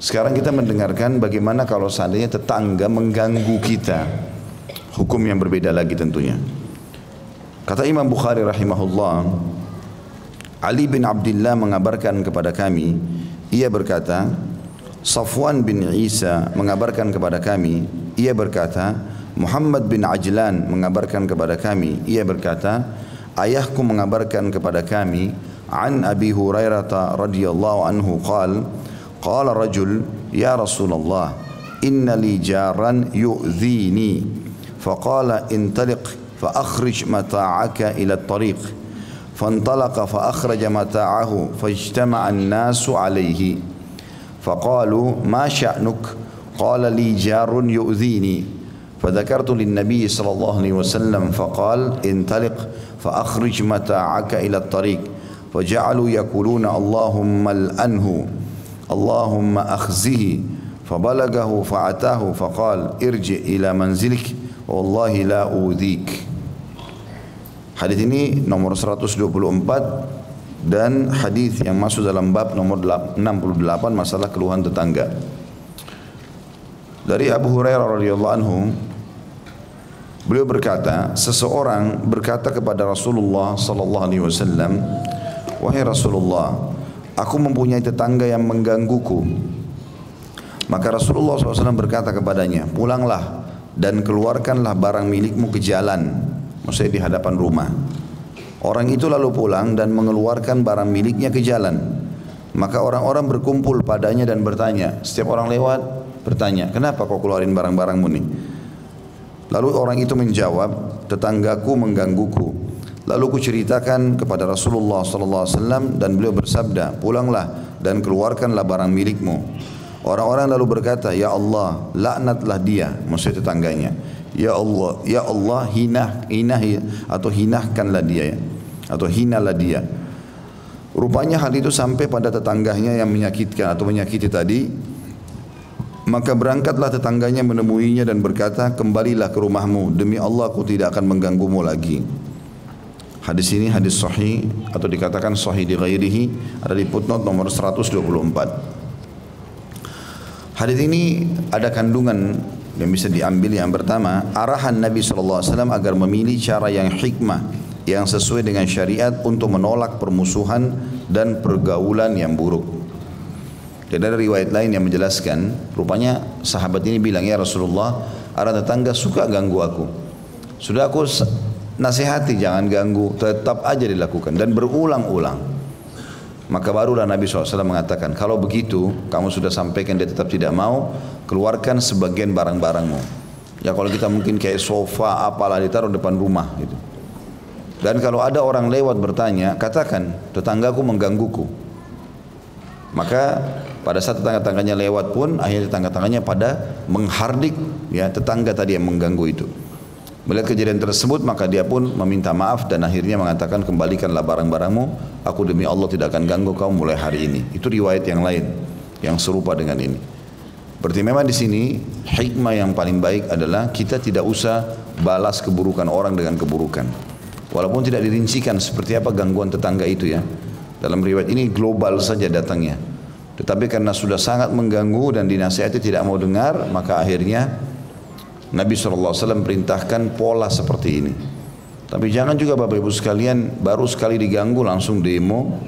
Sekarang kita mendengarkan bagaimana kalau seandainya tetangga mengganggu kita. Hukum yang berbeda lagi tentunya. Kata Imam Bukhari rahimahullah, Ali bin Abdullah mengabarkan kepada kami, ia berkata, Safwan bin Isa mengabarkan kepada kami, ia berkata, Muhammad bin Ajlan mengabarkan kepada kami, ia berkata, ayahku mengabarkan kepada kami, an Abi Hurairah radhiyallahu anhu qala قال رجل يا رسول الله إن لي جارا يؤذيني. فقال انطلق فأخرج متاعك إلى الطريق. فانطلق فأخرج متاعه فاجتمع الناس عليه. فقالوا ما شأنك؟ قال لي جار يؤذيني. فذكرت للنبي صلى الله عليه وسلم فقال انطلق فأخرج متاعك إلى الطريق. فجعلوا يقولون اللهم الأنه. Allahumma akhzihi fabalagahu fa'atahu faqal irji ila manzilik wallahi la udhik. Hadis ini nomor 124 dan hadis yang masuk dalam bab nomor 68 masalah keluhan tetangga. Dari Abu Hurairah radhiyallahu anhu Beliau berkata, seseorang berkata kepada Rasulullah sallallahu alaihi wasallam, "Wahai Rasulullah, Aku mempunyai tetangga yang menggangguku. Maka Rasulullah SAW berkata kepadanya, pulanglah dan keluarkanlah barang milikmu ke jalan. Maksudnya di hadapan rumah. Orang itu lalu pulang dan mengeluarkan barang miliknya ke jalan. Maka orang-orang berkumpul padanya dan bertanya. Setiap orang lewat bertanya, kenapa kau keluarin barang-barangmu nih? Lalu orang itu menjawab, tetanggaku menggangguku. Lalu ku ceritakan kepada Rasulullah wasallam dan beliau bersabda, "Pulanglah dan keluarkanlah barang milikmu." Orang-orang lalu berkata, "Ya Allah, laknatlah dia," maksud tetangganya. "Ya Allah, ya Allah, hinah, hinah atau hinahkanlah dia ya. Atau hinalah dia." Rupanya hal itu sampai pada tetangganya yang menyakitkan atau menyakiti tadi. Maka berangkatlah tetangganya menemuinya dan berkata, "Kembalilah ke rumahmu, demi Allah aku tidak akan mengganggumu lagi." Hadis ini hadis sahih atau dikatakan sahih di ghairihi ada di footnote nomor 124. Hadis ini ada kandungan yang bisa diambil yang pertama arahan Nabi SAW agar memilih cara yang hikmah yang sesuai dengan syariat untuk menolak permusuhan dan pergaulan yang buruk. Dan ada riwayat lain yang menjelaskan, rupanya sahabat ini bilang ya Rasulullah, ada tetangga suka ganggu aku. Sudah aku nasihati jangan ganggu. Tetap aja dilakukan dan berulang-ulang. Maka barulah Nabi SAW mengatakan kalau begitu kamu sudah sampaikan dia tetap tidak mau keluarkan sebagian barang-barangmu. Ya kalau kita mungkin kayak sofa apalah ditaruh depan rumah gitu. Dan kalau ada orang lewat bertanya katakan tetanggaku menggangguku. Maka pada saat tetangga-tangganya lewat pun akhirnya tetangga-tangganya pada menghardik ya tetangga tadi yang mengganggu itu Melihat kejadian tersebut maka dia pun meminta maaf dan akhirnya mengatakan kembalikanlah barang-barangmu aku demi Allah tidak akan ganggu kamu mulai hari ini. Itu riwayat yang lain yang serupa dengan ini. Berarti memang di sini hikmah yang paling baik adalah kita tidak usah balas keburukan orang dengan keburukan. Walaupun tidak dirincikan seperti apa gangguan tetangga itu ya. Dalam riwayat ini global saja datangnya. Tetapi karena sudah sangat mengganggu dan dinasihati tidak mau dengar, maka akhirnya Nabi SAW perintahkan pola seperti ini. Tapi jangan juga Bapak Ibu sekalian baru sekali diganggu langsung demo,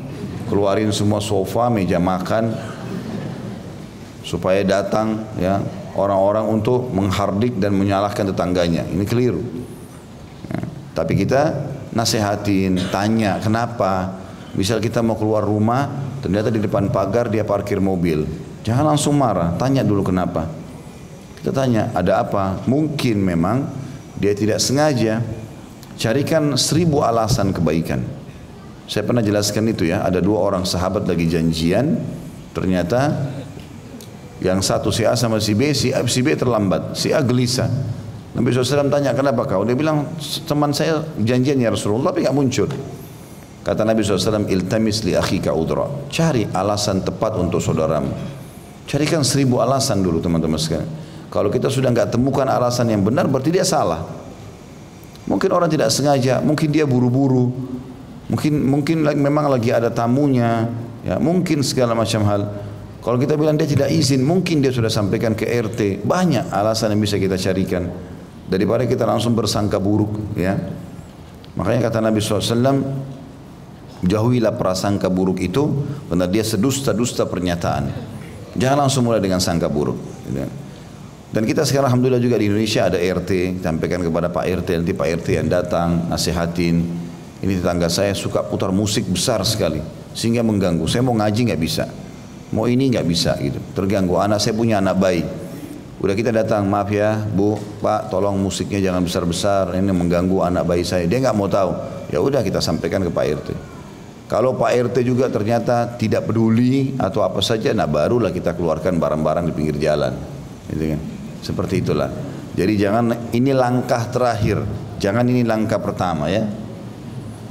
keluarin semua sofa, meja makan, supaya datang ya orang-orang untuk menghardik dan menyalahkan tetangganya. Ini keliru. Ya. Tapi kita nasihatin, tanya kenapa. Misal kita mau keluar rumah, ternyata di depan pagar dia parkir mobil. Jangan langsung marah, tanya dulu kenapa. Kita tanya, ada apa? Mungkin memang dia tidak sengaja. Carikan seribu alasan kebaikan. Saya pernah jelaskan itu ya, ada dua orang sahabat lagi janjian, ternyata yang satu si A sama si B, si A, si B terlambat, si A gelisah. Nabi SAW tanya, kenapa kau? Dia bilang, teman saya janjian ya Rasulullah, tapi nggak muncul. Kata Nabi SAW, iltamis li akhika udra. Cari alasan tepat untuk saudaramu. Carikan seribu alasan dulu teman-teman sekalian. Kalau kita sudah nggak temukan alasan yang benar, berarti dia salah. Mungkin orang tidak sengaja, mungkin dia buru-buru, mungkin mungkin memang lagi ada tamunya, ya mungkin segala macam hal. Kalau kita bilang dia tidak izin, mungkin dia sudah sampaikan ke RT. Banyak alasan yang bisa kita carikan. Daripada kita langsung bersangka buruk. ya. Makanya kata Nabi SAW, jauhilah prasangka buruk itu, karena dia sedusta-dusta pernyataan. Jangan langsung mulai dengan sangka buruk. Gitu. Dan kita sekarang Alhamdulillah juga di Indonesia ada RT, sampaikan kepada Pak RT, nanti Pak RT yang datang, nasihatin. Ini tetangga saya suka putar musik besar sekali, sehingga mengganggu. Saya mau ngaji nggak bisa. Mau ini nggak bisa gitu, terganggu. Anak saya punya anak bayi. Udah kita datang, maaf ya Bu, Pak, tolong musiknya jangan besar-besar, ini mengganggu anak bayi saya. Dia nggak mau tahu. Ya udah kita sampaikan ke Pak RT. Kalau Pak RT juga ternyata tidak peduli atau apa saja, nah barulah kita keluarkan barang-barang di pinggir jalan. Gitu kan. Seperti itulah. Jadi jangan ini langkah terakhir, jangan ini langkah pertama ya.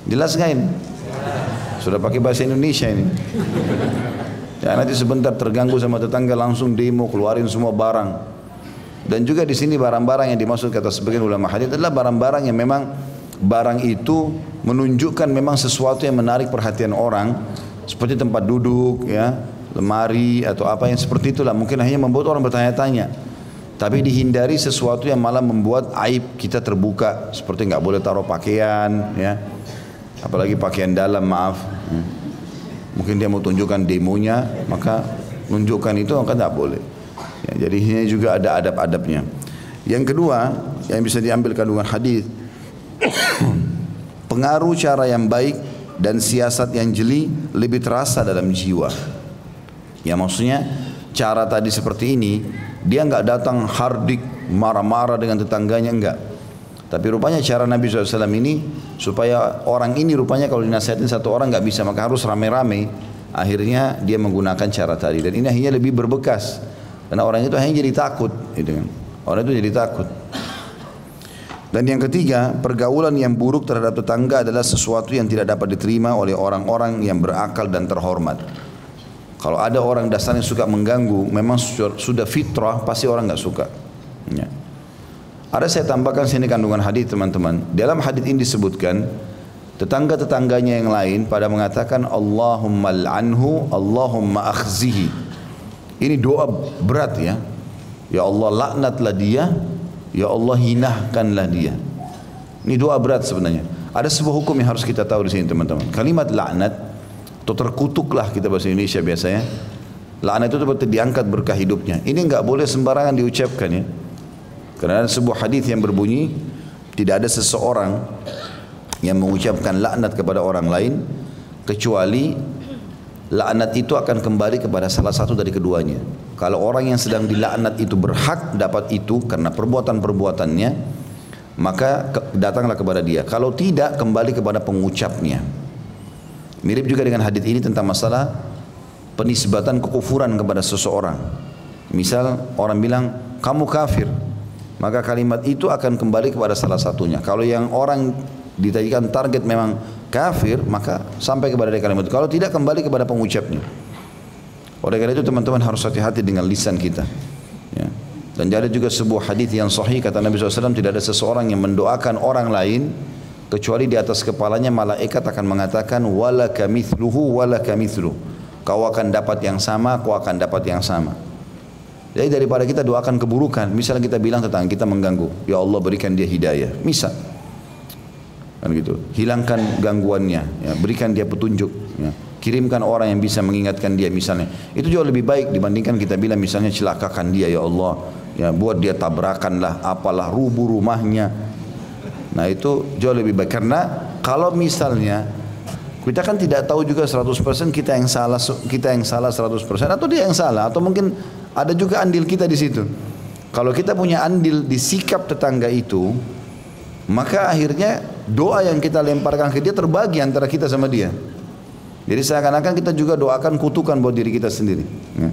Jelas nggak ini? Sudah pakai bahasa Indonesia ini. Ya nanti sebentar terganggu sama tetangga langsung demo keluarin semua barang. Dan juga di sini barang-barang yang dimaksud kata sebagian ulama hadis adalah barang-barang yang memang barang itu menunjukkan memang sesuatu yang menarik perhatian orang seperti tempat duduk ya, lemari atau apa yang seperti itulah mungkin hanya membuat orang bertanya-tanya. Tapi dihindari sesuatu yang malah membuat aib kita terbuka seperti nggak boleh taruh pakaian ya. Apalagi pakaian dalam maaf. Hmm. Mungkin dia mau tunjukkan demonya, maka nunjukkan itu maka tidak boleh. Ya, jadi ini juga ada adab-adabnya. Yang kedua, yang bisa diambil kandungan hadis, pengaruh cara yang baik dan siasat yang jeli lebih terasa dalam jiwa. Ya maksudnya cara tadi seperti ini, dia nggak datang hardik marah-marah dengan tetangganya enggak. Tapi rupanya cara Nabi SAW ini supaya orang ini rupanya kalau dinasihatin satu orang nggak bisa maka harus rame-rame. Akhirnya dia menggunakan cara tadi dan ini akhirnya lebih berbekas karena orang itu hanya jadi takut, gitu kan. Orang itu jadi takut. Dan yang ketiga, pergaulan yang buruk terhadap tetangga adalah sesuatu yang tidak dapat diterima oleh orang-orang yang berakal dan terhormat. Kalau ada orang dasarnya suka mengganggu, memang sudah fitrah, pasti orang nggak suka. Ya. Ada saya tambahkan sini kandungan hadis teman-teman. Dalam hadis ini disebutkan tetangga-tetangganya yang lain pada mengatakan Allahumma anhu, Allahumma akhzihi. Ini doa berat ya. Ya Allah laknatlah dia, ya Allah hinahkanlah dia. Ini doa berat sebenarnya. Ada sebuah hukum yang harus kita tahu di sini teman-teman. Kalimat laknat atau terkutuklah kita bahasa Indonesia biasanya. Laknat itu seperti diangkat berkah hidupnya. Ini enggak boleh sembarangan diucapkan ya. Karena ada sebuah hadis yang berbunyi tidak ada seseorang yang mengucapkan laknat kepada orang lain kecuali laknat itu akan kembali kepada salah satu dari keduanya. Kalau orang yang sedang dilaknat itu berhak dapat itu karena perbuatan-perbuatannya, maka datanglah kepada dia. Kalau tidak, kembali kepada pengucapnya. Mirip juga dengan hadis ini tentang masalah penisbatan kekufuran kepada seseorang. Misal orang bilang, kamu kafir maka kalimat itu akan kembali kepada salah satunya. Kalau yang orang ditadikan target memang kafir, maka sampai kepada kalimat itu. Kalau tidak kembali kepada pengucapnya. Oleh karena itu teman-teman harus hati-hati dengan lisan kita. Ya. Dan ada juga sebuah hadis yang sahih kata Nabi SAW tidak ada seseorang yang mendoakan orang lain kecuali di atas kepalanya malaikat akan mengatakan wala kamithluhu wala kamithluhu. Kau akan dapat yang sama, kau akan dapat yang sama. Jadi daripada kita doakan keburukan, misalnya kita bilang tentang kita mengganggu, ya Allah berikan dia hidayah, misal, kan gitu, hilangkan gangguannya, ya, berikan dia petunjuk, ya. kirimkan orang yang bisa mengingatkan dia misalnya, itu jauh lebih baik dibandingkan kita bilang misalnya celakakan dia ya Allah, ya buat dia tabrakan lah, apalah rubuh rumahnya, nah itu jauh lebih baik karena kalau misalnya kita kan tidak tahu juga 100% kita yang salah kita yang salah 100% atau dia yang salah atau mungkin ada juga andil kita di situ. Kalau kita punya andil di sikap tetangga itu, maka akhirnya doa yang kita lemparkan ke dia terbagi antara kita sama dia. Jadi seakan-akan kita juga doakan kutukan buat diri kita sendiri. Ya.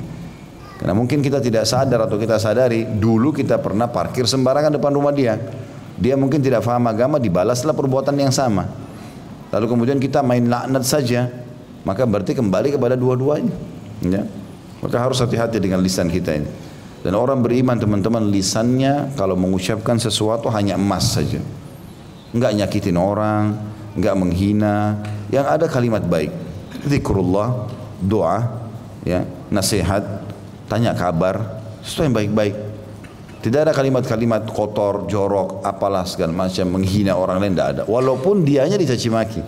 Karena mungkin kita tidak sadar atau kita sadari dulu kita pernah parkir sembarangan depan rumah dia. Dia mungkin tidak faham agama, dibalaslah perbuatan yang sama. Lalu kemudian kita main laknat saja, maka berarti kembali kepada dua-duanya. Ya. Maka harus hati-hati dengan lisan kita ini. Dan orang beriman teman-teman lisannya kalau mengucapkan sesuatu hanya emas saja. Enggak nyakitin orang, enggak menghina, yang ada kalimat baik. Zikrullah, doa, ya, nasihat, tanya kabar, sesuatu yang baik-baik. Tidak ada kalimat-kalimat kotor, jorok, apalah segala macam menghina orang lain tidak ada. Walaupun dianya dicaci maki.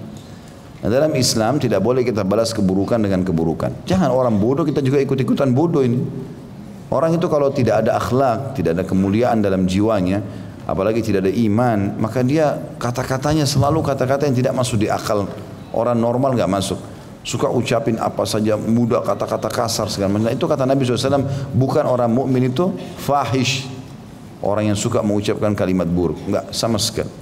Nah, dalam Islam tidak boleh kita balas keburukan dengan keburukan. Jangan orang bodoh kita juga ikut-ikutan bodoh ini. Orang itu kalau tidak ada akhlak, tidak ada kemuliaan dalam jiwanya, apalagi tidak ada iman, maka dia kata-katanya selalu kata-kata yang tidak masuk di akal. Orang normal nggak masuk. Suka ucapin apa saja mudah kata-kata kasar segala macam. Itu kata Nabi SAW bukan orang mukmin itu fahish. Orang yang suka mengucapkan kalimat buruk. Enggak sama sekali.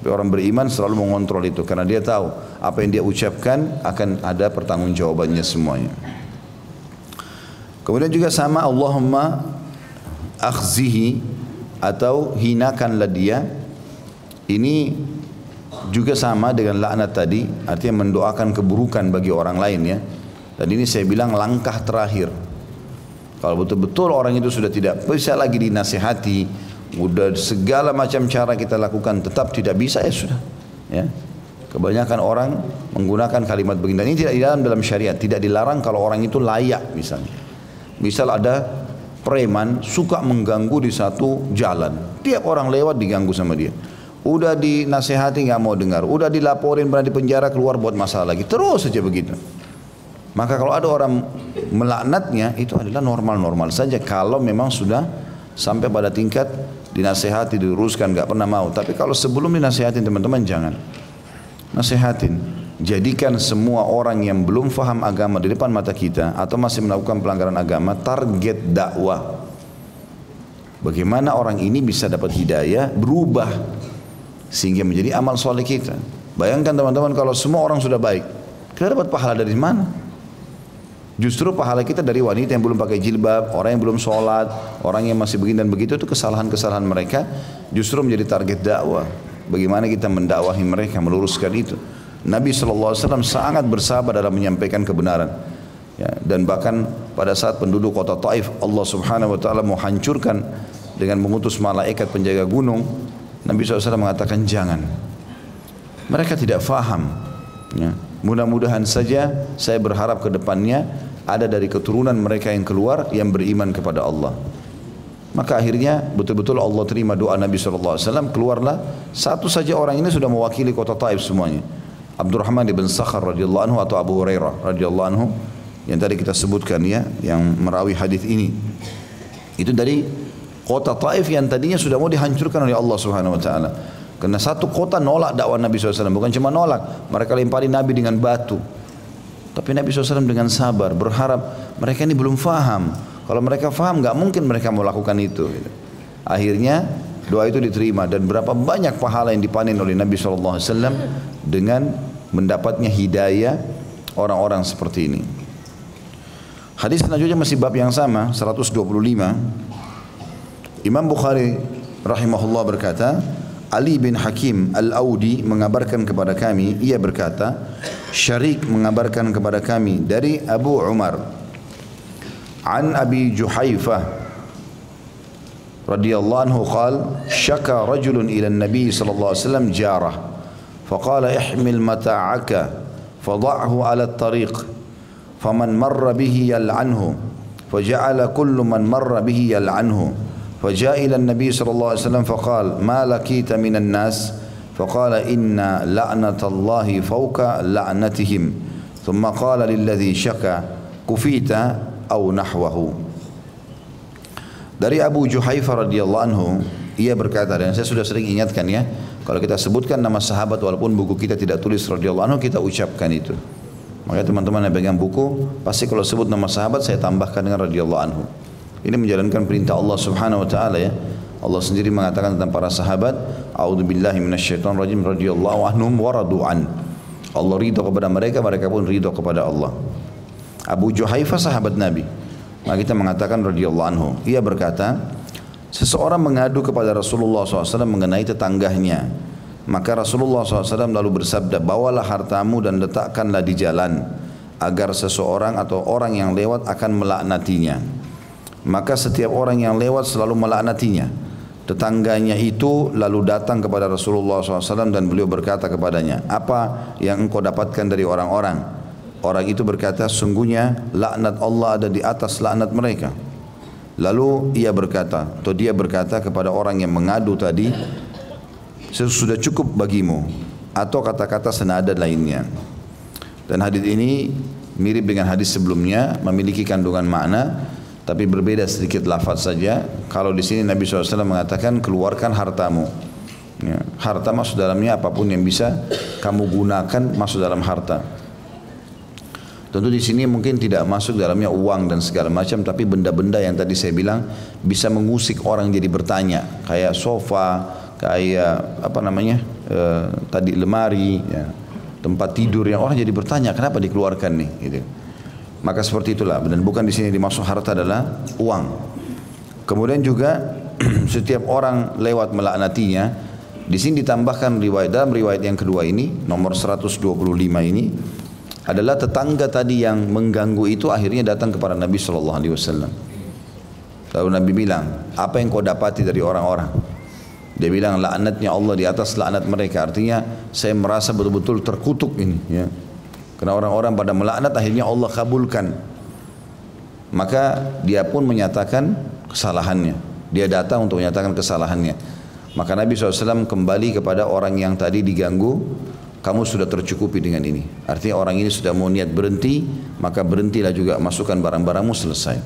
Tapi orang beriman selalu mengontrol itu karena dia tahu apa yang dia ucapkan akan ada pertanggungjawabannya semuanya. Kemudian juga sama Allahumma akhzihi atau hinakanlah dia. Ini juga sama dengan laknat tadi, artinya mendoakan keburukan bagi orang lain ya. Dan ini saya bilang langkah terakhir. Kalau betul-betul orang itu sudah tidak bisa lagi dinasihati, udah segala macam cara kita lakukan tetap tidak bisa ya sudah. Ya. Kebanyakan orang menggunakan kalimat begini. Ini tidak dalam dalam syariat, tidak dilarang kalau orang itu layak misalnya. Misal ada preman suka mengganggu di satu jalan. Tiap orang lewat diganggu sama dia. Udah dinasehati nggak mau dengar. Udah dilaporin pernah di penjara keluar buat masalah lagi. Terus saja begitu. Maka kalau ada orang melaknatnya itu adalah normal-normal saja. Kalau memang sudah sampai pada tingkat dinasehati, diluruskan, nggak pernah mau. Tapi kalau sebelum dinasehatin teman-teman jangan. Nasehatin jadikan semua orang yang belum faham agama di depan mata kita atau masih melakukan pelanggaran agama target dakwah. Bagaimana orang ini bisa dapat hidayah berubah sehingga menjadi amal soleh kita. Bayangkan teman-teman kalau semua orang sudah baik, kita dapat pahala dari mana? Justru pahala kita dari wanita yang belum pakai jilbab, orang yang belum sholat, orang yang masih begini dan begitu itu kesalahan-kesalahan mereka justru menjadi target dakwah. Bagaimana kita mendakwahi mereka, meluruskan itu. Nabi SAW sangat bersabar dalam menyampaikan kebenaran. Ya, dan bahkan pada saat penduduk kota Taif Allah Subhanahu wa taala mau hancurkan dengan mengutus malaikat penjaga gunung, Nabi SAW mengatakan jangan. Mereka tidak faham. Ya. Mudah-mudahan saja saya berharap ke depannya ada dari keturunan mereka yang keluar yang beriman kepada Allah. Maka akhirnya betul-betul Allah terima doa Nabi SAW keluarlah satu saja orang ini sudah mewakili kota Taif semuanya. Abdurrahman ibn Sakhar radhiyallahu anhu atau Abu Hurairah radhiyallahu anhu yang tadi kita sebutkan ya yang merawi hadis ini. Itu dari kota Taif yang tadinya sudah mau dihancurkan oleh Allah Subhanahu wa taala. Karena satu kota nolak dakwah Nabi SAW. Bukan cuma nolak, mereka lempari Nabi dengan batu. Tapi Nabi SAW dengan sabar berharap mereka ini belum faham. Kalau mereka faham nggak mungkin mereka mau lakukan itu. Akhirnya doa itu diterima dan berapa banyak pahala yang dipanen oleh Nabi SAW dengan mendapatnya hidayah orang-orang seperti ini. Hadis selanjutnya masih bab yang sama 125. Imam Bukhari rahimahullah berkata, Ali bin Hakim Al-Audi mengabarkan kepada kami, ia berkata, Syarik mengabarkan kepada kami dari Abu Umar an Abi Juhaifah radhiyallahu anhu qal syaka rajulun ila an-nabi sallallahu alaihi wasallam jarah فقال احمل متاعك فضعه على الطريق فمن مر به يلعنه فجعل كل من مر به يلعنه فجاء إلى النبي صلى الله عليه وسلم فقال ما لكيت من الناس فقال إن لعنة الله فوق لعنتهم ثم قال للذي شكى كفيت أو نحوه Dari Abu Juhaifah radhiyallahu anhu, ia berkata dan saya sudah sering ingatkan ya, kalau kita sebutkan nama sahabat walaupun buku kita tidak tulis radhiyallahu anhu kita ucapkan itu. Maka teman-teman yang pegang buku pasti kalau sebut nama sahabat saya tambahkan dengan radhiyallahu anhu. Ini menjalankan perintah Allah Subhanahu wa taala ya. Allah sendiri mengatakan tentang para sahabat, "A'udzubillahi minasyaitonir rajim radhiyallahu anhum wa radu'an." Allah ridha kepada mereka, mereka pun ridha kepada Allah. Abu Juhaifah sahabat Nabi. Maka kita mengatakan radhiyallahu anhu. Ia berkata, Seseorang mengadu kepada Rasulullah SAW mengenai tetangganya. Maka Rasulullah SAW lalu bersabda, bawalah hartamu dan letakkanlah di jalan agar seseorang atau orang yang lewat akan melaknatinya. Maka setiap orang yang lewat selalu melaknatinya. Tetangganya itu lalu datang kepada Rasulullah SAW dan beliau berkata kepadanya, apa yang engkau dapatkan dari orang-orang? Orang itu berkata, sungguhnya laknat Allah ada di atas laknat mereka. Lalu ia berkata, atau dia berkata kepada orang yang mengadu tadi, sudah cukup bagimu, atau kata-kata senada lainnya. Dan hadis ini mirip dengan hadis sebelumnya, memiliki kandungan makna, tapi berbeda sedikit lafaz saja. Kalau di sini Nabi SAW mengatakan keluarkan hartamu. Ya, harta masuk dalamnya apa pun yang bisa kamu gunakan masuk dalam harta. Tentu di sini mungkin tidak masuk dalamnya uang dan segala macam, tapi benda-benda yang tadi saya bilang bisa mengusik orang jadi bertanya, kayak sofa, kayak apa namanya e, tadi lemari, ya, tempat tidur yang orang jadi bertanya kenapa dikeluarkan nih, gitu. Maka seperti itulah, dan bukan di sini dimaksud harta adalah uang. Kemudian juga setiap orang lewat melaknatinya, di sini ditambahkan riwayat dalam riwayat yang kedua ini nomor 125 ini adalah tetangga tadi yang mengganggu itu akhirnya datang kepada Nabi Shallallahu Alaihi Wasallam. Lalu Nabi bilang, apa yang kau dapati dari orang-orang? Dia bilang laknatnya Allah di atas laknat mereka. Artinya saya merasa betul-betul terkutuk ini. Ya. Karena orang-orang pada melaknat akhirnya Allah kabulkan. Maka dia pun menyatakan kesalahannya. Dia datang untuk menyatakan kesalahannya. Maka Nabi SAW kembali kepada orang yang tadi diganggu kamu sudah tercukupi dengan ini. Artinya orang ini sudah mau niat berhenti, maka berhentilah juga masukkan barang-barangmu selesai.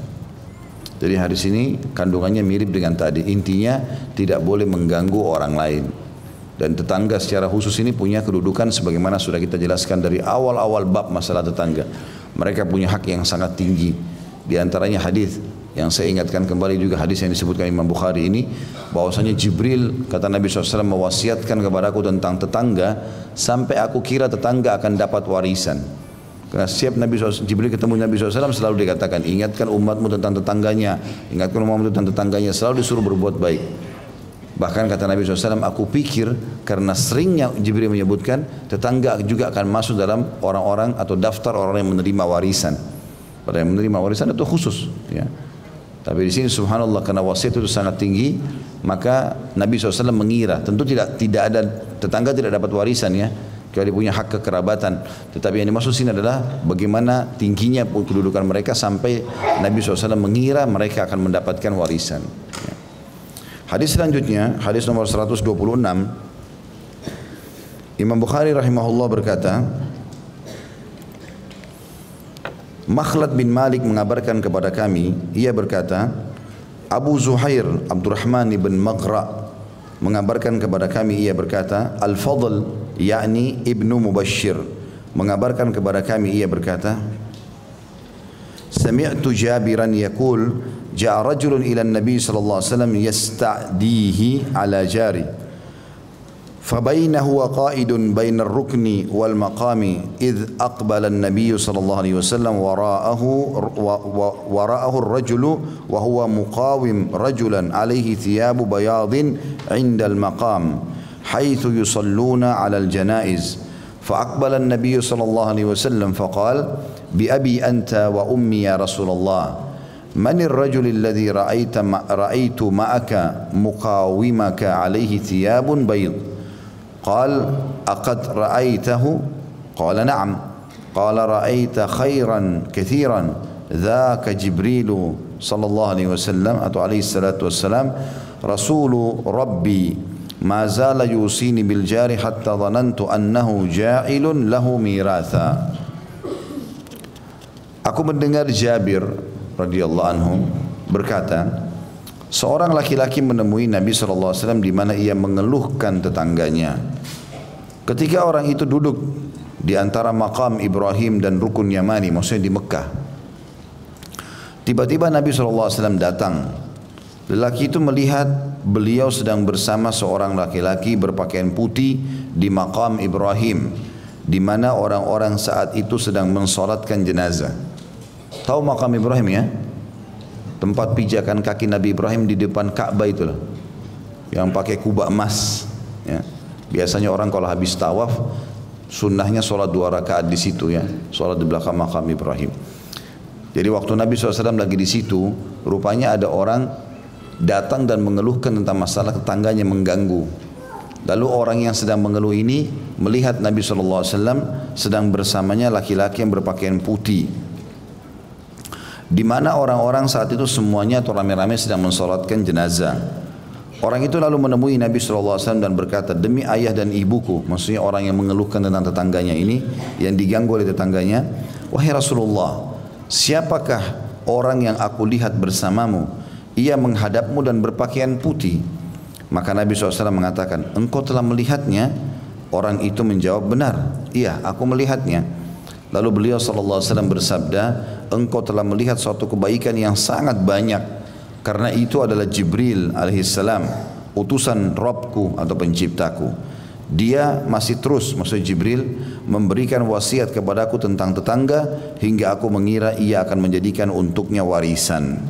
Jadi hadis ini kandungannya mirip dengan tadi. Intinya tidak boleh mengganggu orang lain. Dan tetangga secara khusus ini punya kedudukan sebagaimana sudah kita jelaskan dari awal-awal bab masalah tetangga. Mereka punya hak yang sangat tinggi. Di antaranya hadis yang saya ingatkan kembali juga hadis yang disebutkan Imam Bukhari ini bahwasanya Jibril kata Nabi SAW mewasiatkan kepadaku tentang tetangga sampai aku kira tetangga akan dapat warisan. Karena setiap Nabi SAW, Jibril ketemu Nabi SAW selalu dikatakan ingatkan umatmu tentang tetangganya, ingatkan umatmu tentang tetangganya, selalu disuruh berbuat baik. Bahkan kata Nabi SAW, aku pikir karena seringnya Jibril menyebutkan tetangga juga akan masuk dalam orang-orang atau daftar orang yang menerima warisan. Pada yang menerima warisan itu khusus. Ya. Tapi di sini subhanallah karena wasiat itu sangat tinggi, maka Nabi SAW mengira, tentu tidak tidak ada tetangga tidak dapat warisan ya, kalau punya hak kekerabatan. Tetapi yang dimaksud sini adalah bagaimana tingginya kedudukan mereka sampai Nabi SAW mengira mereka akan mendapatkan warisan. Ya. Hadis selanjutnya, hadis nomor 126, Imam Bukhari rahimahullah berkata, Makhlad bin Malik mengabarkan kepada kami, ia berkata, Abu Zuhair Abdurrahman bin Maghra mengabarkan kepada kami, ia berkata, Al-Fadl, yakni Ibnu Mubashir, mengabarkan kepada kami, ia berkata, Sami'tu Jabiran yakul, Ja'a rajulun ila Nabi sallallahu alaihi wasallam yasta'dihi ala jari. فبينه وقائد بين الركن والمقام إذ أقبل النبي صلى الله عليه وسلم وراءه وراءه الرجل وهو مقاوم رجلا عليه ثياب بياض عند المقام حيث يصلون على الجنائز فأقبل النبي صلى الله عليه وسلم فقال بأبي أنت وأمي يا رسول الله. من الرجل الذي رأيت رأيت معك مقاومك عليه ثياب بيض؟ قال أقد رأيته؟ قال نعم. قال رأيت خيرا كثيرا. ذاك جبريل صلى الله عليه وسلم أتو عليه الصلاة والسلام رسول ربي ما زال يوصيني بالجار حتى ظننت أنه جاعل له ميراثا. Aku mendengar Jabir radhiyallahu anhu berkata, Seorang laki-laki menemui Nabi SAW di mana ia mengeluhkan tetangganya. Ketika orang itu duduk di antara makam Ibrahim dan rukun Yamani, maksudnya di Mekah. Tiba-tiba Nabi SAW datang. Lelaki itu melihat beliau sedang bersama seorang laki-laki berpakaian putih di makam Ibrahim. Di mana orang-orang saat itu sedang mensolatkan jenazah. Tahu makam Ibrahim ya? tempat pijakan kaki Nabi Ibrahim di depan Ka'bah itulah yang pakai kubah emas ya. biasanya orang kalau habis tawaf sunnahnya sholat dua rakaat di situ ya sholat di belakang makam Ibrahim jadi waktu Nabi SAW lagi di situ rupanya ada orang datang dan mengeluhkan tentang masalah tetangganya mengganggu Lalu orang yang sedang mengeluh ini melihat Nabi SAW sedang bersamanya laki-laki yang berpakaian putih. Di mana orang-orang saat itu semuanya atau rame-rame sedang mensolatkan jenazah. Orang itu lalu menemui Nabi SAW dan berkata, demi ayah dan ibuku, maksudnya orang yang mengeluhkan tentang tetangganya ini, yang diganggu oleh tetangganya, wahai Rasulullah, siapakah orang yang aku lihat bersamamu? Ia menghadapmu dan berpakaian putih. Maka Nabi SAW mengatakan, engkau telah melihatnya? Orang itu menjawab, benar. Iya, aku melihatnya. Lalu beliau SAW bersabda, engkau telah melihat suatu kebaikan yang sangat banyak. Karena itu adalah Jibril alaihissalam, utusan Robku atau penciptaku. Dia masih terus, maksud Jibril, memberikan wasiat kepadaku tentang tetangga hingga aku mengira ia akan menjadikan untuknya warisan.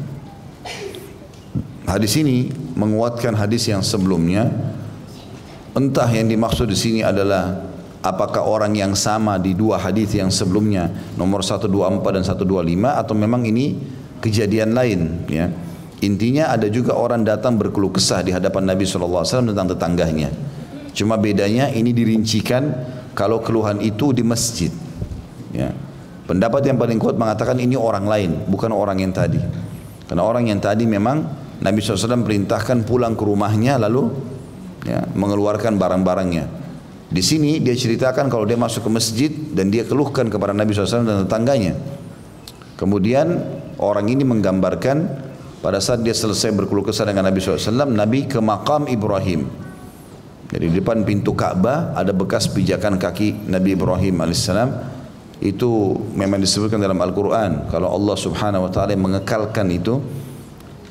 Hadis ini menguatkan hadis yang sebelumnya. Entah yang dimaksud di sini adalah apakah orang yang sama di dua hadis yang sebelumnya nomor 124 dan 125 atau memang ini kejadian lain ya. Intinya ada juga orang datang berkeluh kesah di hadapan Nabi SAW tentang tetangganya. Cuma bedanya ini dirincikan kalau keluhan itu di masjid. Ya. Pendapat yang paling kuat mengatakan ini orang lain, bukan orang yang tadi. Karena orang yang tadi memang Nabi SAW perintahkan pulang ke rumahnya lalu ya, mengeluarkan barang-barangnya. Di sini dia ceritakan kalau dia masuk ke masjid dan dia keluhkan kepada Nabi SAW dan tetangganya. Kemudian orang ini menggambarkan pada saat dia selesai berkeluh kesah dengan Nabi SAW, Nabi ke makam Ibrahim. Jadi di depan pintu Ka'bah ada bekas pijakan kaki Nabi Ibrahim alaihissalam. Itu memang disebutkan dalam Al-Quran. Kalau Allah subhanahu wa ta'ala mengekalkan itu,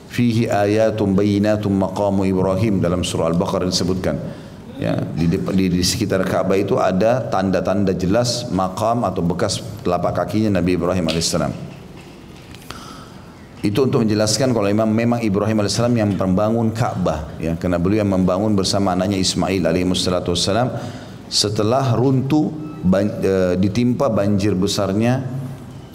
fihi ayatum bayinatum maqamu Ibrahim dalam surah Al-Baqarah disebutkan ya di, di, di sekitar Ka'bah itu ada tanda-tanda jelas makam atau bekas telapak kakinya Nabi Ibrahim alaihissalam itu untuk menjelaskan kalau memang memang Ibrahim alaihissalam yang membangun Ka'bah ya karena beliau yang membangun bersama anaknya Ismail alaihissalam setelah runtuh ban, e, ditimpa banjir besarnya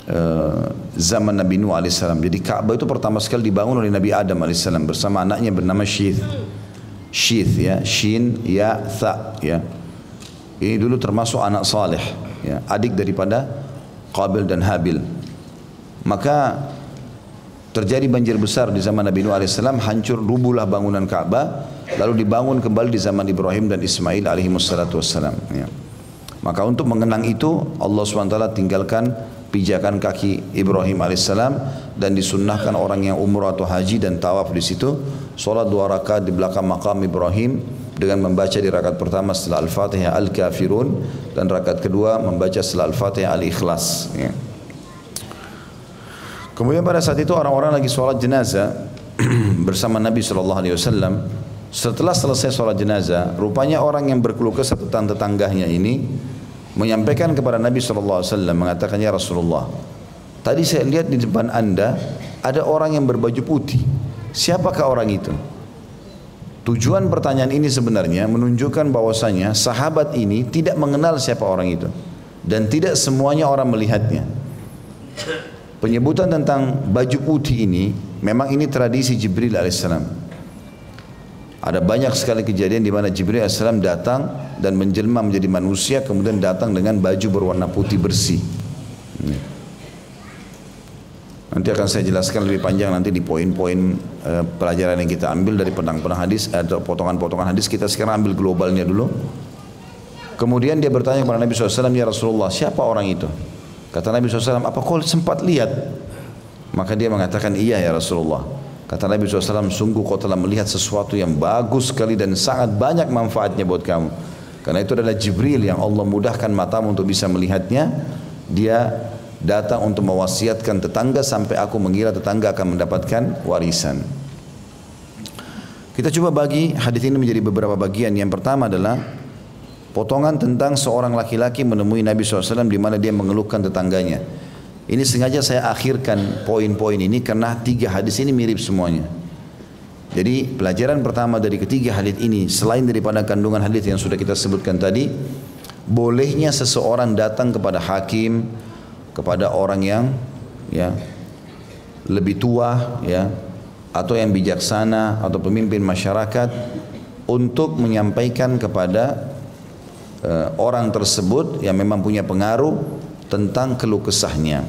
Eh, zaman Nabi Nuh alaihissalam. Jadi Ka'bah itu pertama sekali dibangun oleh Nabi Adam alaihissalam bersama anaknya bernama Syith. Syith ya, Shin ya Tha ya. Ini dulu termasuk anak saleh ya, adik daripada Qabil dan Habil. Maka terjadi banjir besar di zaman Nabi Nuh alaihissalam, hancur rubuhlah bangunan Ka'bah, lalu dibangun kembali di zaman Ibrahim dan Ismail alaihi wassalam. Ya. Maka untuk mengenang itu Allah SWT tinggalkan pijakan kaki Ibrahim alaihissalam dan disunnahkan orang yang umrah atau haji dan tawaf di situ solat dua rakaat di belakang makam Ibrahim dengan membaca di rakaat pertama setelah Al-Fatihah Al-Kafirun dan rakaat kedua membaca setelah Al-Fatihah Al-Ikhlas ya. Kemudian pada saat itu orang-orang lagi sholat jenazah bersama Nabi SAW setelah selesai sholat jenazah rupanya orang yang berkeluh kesah tentang tetangganya ini menyampaikan kepada Nabi SAW mengatakan ya Rasulullah tadi saya lihat di depan anda ada orang yang berbaju putih. Siapakah orang itu? Tujuan pertanyaan ini sebenarnya menunjukkan bahwasanya sahabat ini tidak mengenal siapa orang itu dan tidak semuanya orang melihatnya. Penyebutan tentang baju putih ini memang ini tradisi Jibril alaihissalam ada banyak sekali kejadian di mana Jibril AS datang dan menjelma menjadi manusia kemudian datang dengan baju berwarna putih bersih. Hmm. Nanti akan saya jelaskan lebih panjang nanti di poin-poin uh, pelajaran yang kita ambil dari pedang-pedang hadis atau potongan-potongan hadis kita sekarang ambil globalnya dulu. Kemudian dia bertanya kepada Nabi SAW, Ya Rasulullah, siapa orang itu? Kata Nabi SAW, apa kau sempat lihat? Maka dia mengatakan, iya ya Rasulullah. Kata Nabi SAW, sungguh kau telah melihat sesuatu yang bagus sekali dan sangat banyak manfaatnya buat kamu. Karena itu adalah Jibril yang Allah mudahkan matamu untuk bisa melihatnya. Dia datang untuk mewasiatkan tetangga sampai aku mengira tetangga akan mendapatkan warisan. Kita coba bagi hadis ini menjadi beberapa bagian. Yang pertama adalah potongan tentang seorang laki-laki menemui Nabi SAW di mana dia mengeluhkan tetangganya. Ini sengaja saya akhirkan poin-poin ini karena tiga hadis ini mirip semuanya. Jadi pelajaran pertama dari ketiga hadis ini selain daripada kandungan hadis yang sudah kita sebutkan tadi, bolehnya seseorang datang kepada hakim, kepada orang yang ya lebih tua ya atau yang bijaksana atau pemimpin masyarakat untuk menyampaikan kepada uh, orang tersebut yang memang punya pengaruh tentang keluh kesahnya.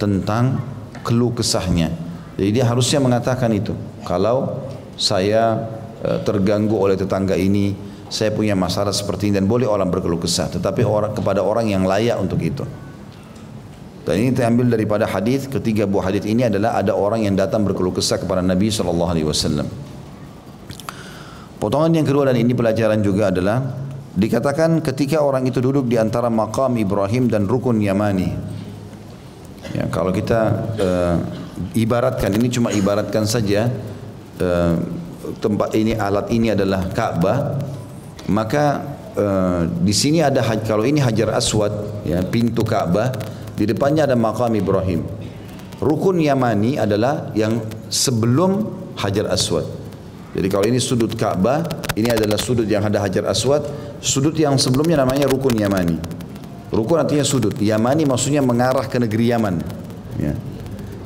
Tentang keluh kesahnya. Jadi dia harusnya mengatakan itu. Kalau saya uh, terganggu oleh tetangga ini saya punya masalah seperti ini dan boleh orang berkeluh kesah. Tetapi orang kepada orang yang layak untuk itu. Dan ini terambil daripada hadis ketiga buah hadis ini adalah ada orang yang datang berkeluh kesah kepada Nabi sallallahu alaihi wasallam. Potongan yang kedua dan ini pelajaran juga adalah dikatakan ketika orang itu duduk di antara makam Ibrahim dan rukun Yamani. Ya, kalau kita uh, ibaratkan ini cuma ibaratkan saja uh, tempat ini alat ini adalah Ka'bah maka uh, di sini ada kalau ini Hajar Aswad ya pintu Ka'bah di depannya ada makam Ibrahim. Rukun Yamani adalah yang sebelum Hajar Aswad. Jadi kalau ini sudut Ka'bah, ini adalah sudut yang ada Hajar Aswad. Sudut yang sebelumnya namanya Rukun Yamani. Rukun artinya sudut. Yamani maksudnya mengarah ke negeri Yaman. Ya.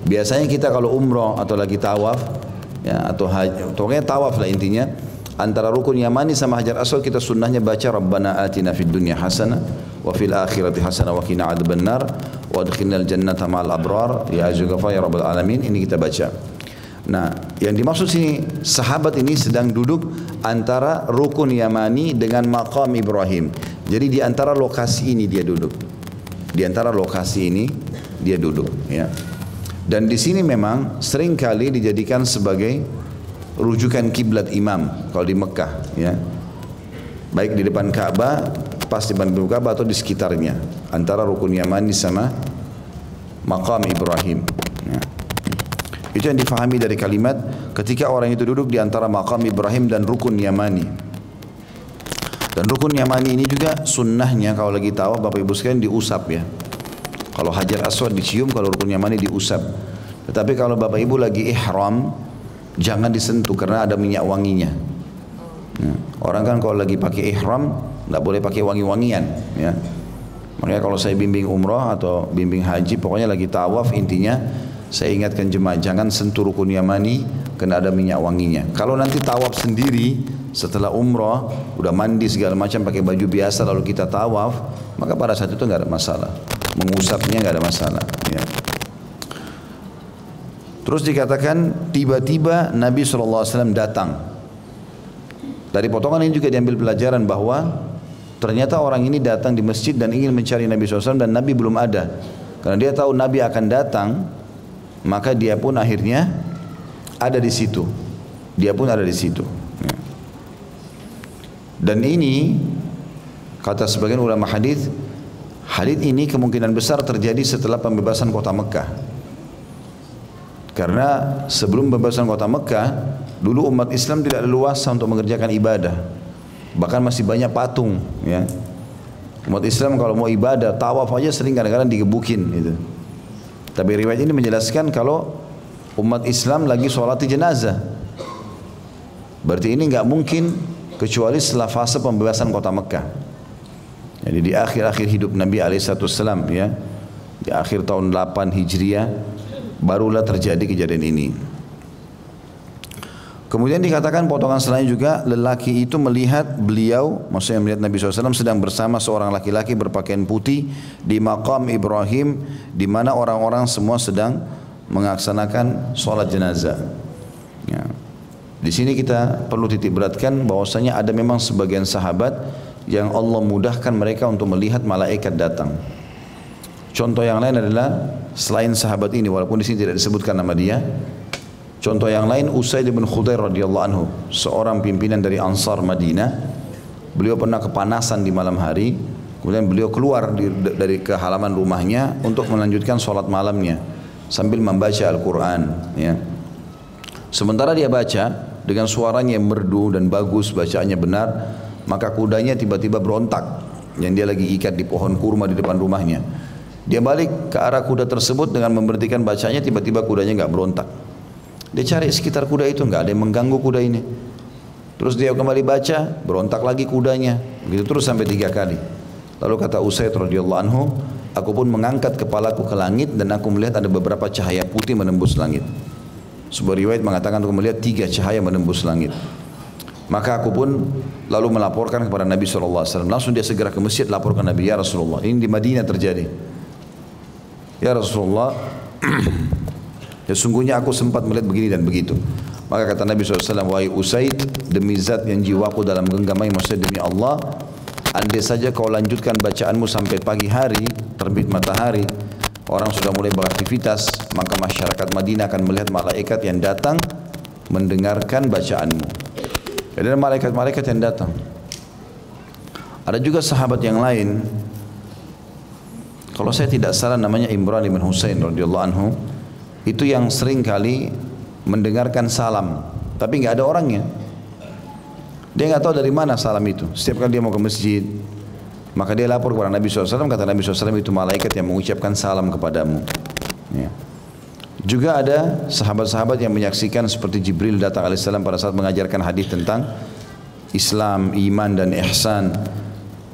Biasanya kita kalau umroh atau lagi tawaf, ya, atau haji, pokoknya tawaf lah intinya, antara rukun Yamani sama Hajar Aswad kita sunnahnya baca Rabbana atina fid dunya hasanah wa fil akhirati hasanah wa qina adzabannar wa adkhilnal jannata ma'al abrar ya azugafa ya rabbal alamin ini kita baca. Nah, yang dimaksud sini sahabat ini sedang duduk antara rukun Yamani dengan makam Ibrahim. Jadi di antara lokasi ini dia duduk. Di antara lokasi ini dia duduk, ya. Dan di sini memang sering kali dijadikan sebagai rujukan kiblat imam kalau di Mekah, ya. Baik di depan Ka'bah pas di depan Ka'bah atau di sekitarnya antara rukun Yamani sama makam Ibrahim. Itu yang difahami dari kalimat ketika orang itu duduk di antara makam Ibrahim dan rukun Yamani. Dan rukun Yamani ini juga sunnahnya kalau lagi tahu Bapak Ibu sekalian diusap ya. Kalau hajar aswad dicium, kalau rukun Yamani diusap. Tetapi kalau Bapak Ibu lagi ihram, jangan disentuh karena ada minyak wanginya. Ya. Orang kan kalau lagi pakai ihram, tidak boleh pakai wangi-wangian ya. Makanya kalau saya bimbing umroh atau bimbing haji pokoknya lagi tawaf intinya saya ingatkan jemaah jangan sentuh rukun yamani kena ada minyak wanginya. Kalau nanti tawaf sendiri setelah umroh udah mandi segala macam pakai baju biasa lalu kita tawaf maka pada saat itu nggak ada masalah. Mengusapnya nggak ada masalah. Ya. Terus dikatakan tiba-tiba Nabi SAW datang. Dari potongan ini juga diambil pelajaran bahwa Ternyata orang ini datang di masjid dan ingin mencari Nabi SAW dan Nabi belum ada. Karena dia tahu Nabi akan datang, maka dia pun akhirnya ada di situ. Dia pun ada di situ. Ya. Dan ini kata sebagian ulama hadis, hadis ini kemungkinan besar terjadi setelah pembebasan kota Mekah. Karena sebelum pembebasan kota Mekah, dulu umat Islam tidak leluasa untuk mengerjakan ibadah bahkan masih banyak patung ya umat Islam kalau mau ibadah tawaf aja sering kadang-kadang digebukin gitu tapi riwayat ini menjelaskan kalau umat Islam lagi sholat jenazah. Berarti ini nggak mungkin kecuali setelah fase pembebasan kota Mekah. Jadi di akhir-akhir hidup Nabi Alaihissalam ya di akhir tahun 8 Hijriah barulah terjadi kejadian ini Kemudian dikatakan potongan selanjutnya juga lelaki itu melihat beliau, maksudnya melihat Nabi SAW sedang bersama seorang laki-laki berpakaian putih di makam Ibrahim di mana orang-orang semua sedang melaksanakan sholat jenazah. Ya. Di sini kita perlu titik beratkan bahwasanya ada memang sebagian sahabat yang Allah mudahkan mereka untuk melihat malaikat datang. Contoh yang lain adalah selain sahabat ini walaupun di sini tidak disebutkan nama dia, Contoh yang lain Usaid bin Khudair radhiyallahu anhu, seorang pimpinan dari Ansar Madinah. Beliau pernah kepanasan di malam hari, kemudian beliau keluar di, dari ke halaman rumahnya untuk melanjutkan sholat malamnya sambil membaca Al-Quran. Ya. Sementara dia baca dengan suaranya yang merdu dan bagus, bacaannya benar, maka kudanya tiba-tiba berontak yang dia lagi ikat di pohon kurma di depan rumahnya. Dia balik ke arah kuda tersebut dengan memberhentikan bacanya, tiba-tiba kudanya nggak berontak. Dia cari sekitar kuda itu nggak ada yang mengganggu kuda ini. Terus dia kembali baca, berontak lagi kudanya. Begitu terus sampai tiga kali. Lalu kata Usaid radhiyallahu anhu, aku pun mengangkat kepalaku ke langit dan aku melihat ada beberapa cahaya putih menembus langit. Sebuah riwayat mengatakan aku melihat tiga cahaya menembus langit. Maka aku pun lalu melaporkan kepada Nabi SAW. Langsung dia segera ke masjid laporkan Nabi, Ya Rasulullah, ini di Madinah terjadi. Ya Rasulullah, ya sungguhnya aku sempat melihat begini dan begitu. Maka kata Nabi SAW, Wahai Usaid, demi zat yang jiwaku dalam genggamai, maksudnya demi Allah, andai saja kau lanjutkan bacaanmu sampai pagi hari, terbit matahari, orang sudah mulai beraktivitas, maka masyarakat Madinah akan melihat malaikat yang datang mendengarkan bacaanmu. Ada malaikat-malaikat yang datang. Ada juga sahabat yang lain. Kalau saya tidak salah namanya Imran bin Husain radhiyallahu anhu. Itu yang sering kali mendengarkan salam, tapi nggak ada orangnya. Dia nggak tahu dari mana salam itu. Setiap kali dia mau ke masjid, maka dia lapor kepada Nabi SAW, kata Nabi SAW itu malaikat yang mengucapkan salam kepadamu. Ya. Juga ada sahabat-sahabat yang menyaksikan seperti Jibril datang alaihissalam pada saat mengajarkan hadis tentang Islam, iman dan ihsan.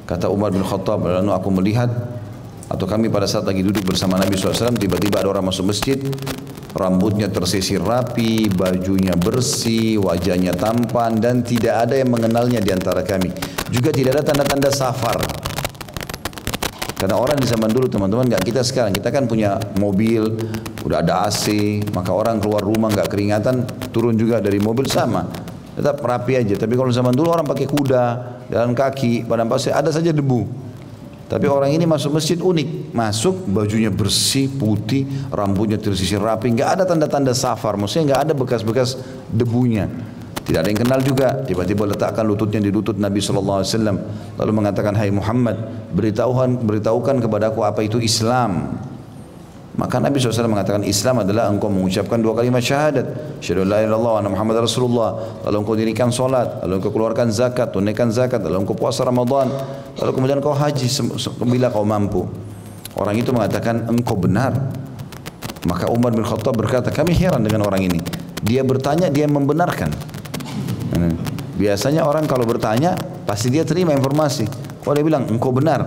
Kata Umar bin Khattab, lalu aku melihat atau kami pada saat lagi duduk bersama Nabi SAW tiba-tiba ada orang masuk masjid rambutnya tersisir rapi, bajunya bersih, wajahnya tampan dan tidak ada yang mengenalnya di antara kami. Juga tidak ada tanda-tanda safar. Karena orang di zaman dulu teman-teman nggak kita sekarang. Kita kan punya mobil, udah ada AC, maka orang keluar rumah nggak keringatan, turun juga dari mobil sama. Tetap rapi aja. Tapi kalau zaman dulu orang pakai kuda, jalan kaki, padang pasir, ada saja debu. Tapi orang ini masuk masjid unik, masuk bajunya bersih, putih, rambutnya tersisir rapi, nggak ada tanda-tanda safar, maksudnya nggak ada bekas-bekas debunya. Tidak ada yang kenal juga. Tiba-tiba letakkan lututnya di lutut Nabi SAW. Lalu mengatakan, Hai Muhammad, beritahukan, beritahukan kepadaku apa itu Islam. Maka Nabi SAW mengatakan Islam adalah engkau mengucapkan dua kalimat syahadat. Syahadu la ilallah wa Muhammad Rasulullah. Lalu engkau dirikan solat. Lalu engkau keluarkan zakat, tunaikan zakat. Lalu engkau puasa Ramadan. Lalu kemudian kau haji bila kau mampu. Orang itu mengatakan engkau benar. Maka Umar bin Khattab berkata, kami heran dengan orang ini. Dia bertanya, dia membenarkan. Hmm. Biasanya orang kalau bertanya pasti dia terima informasi. Kalau dia bilang engkau benar.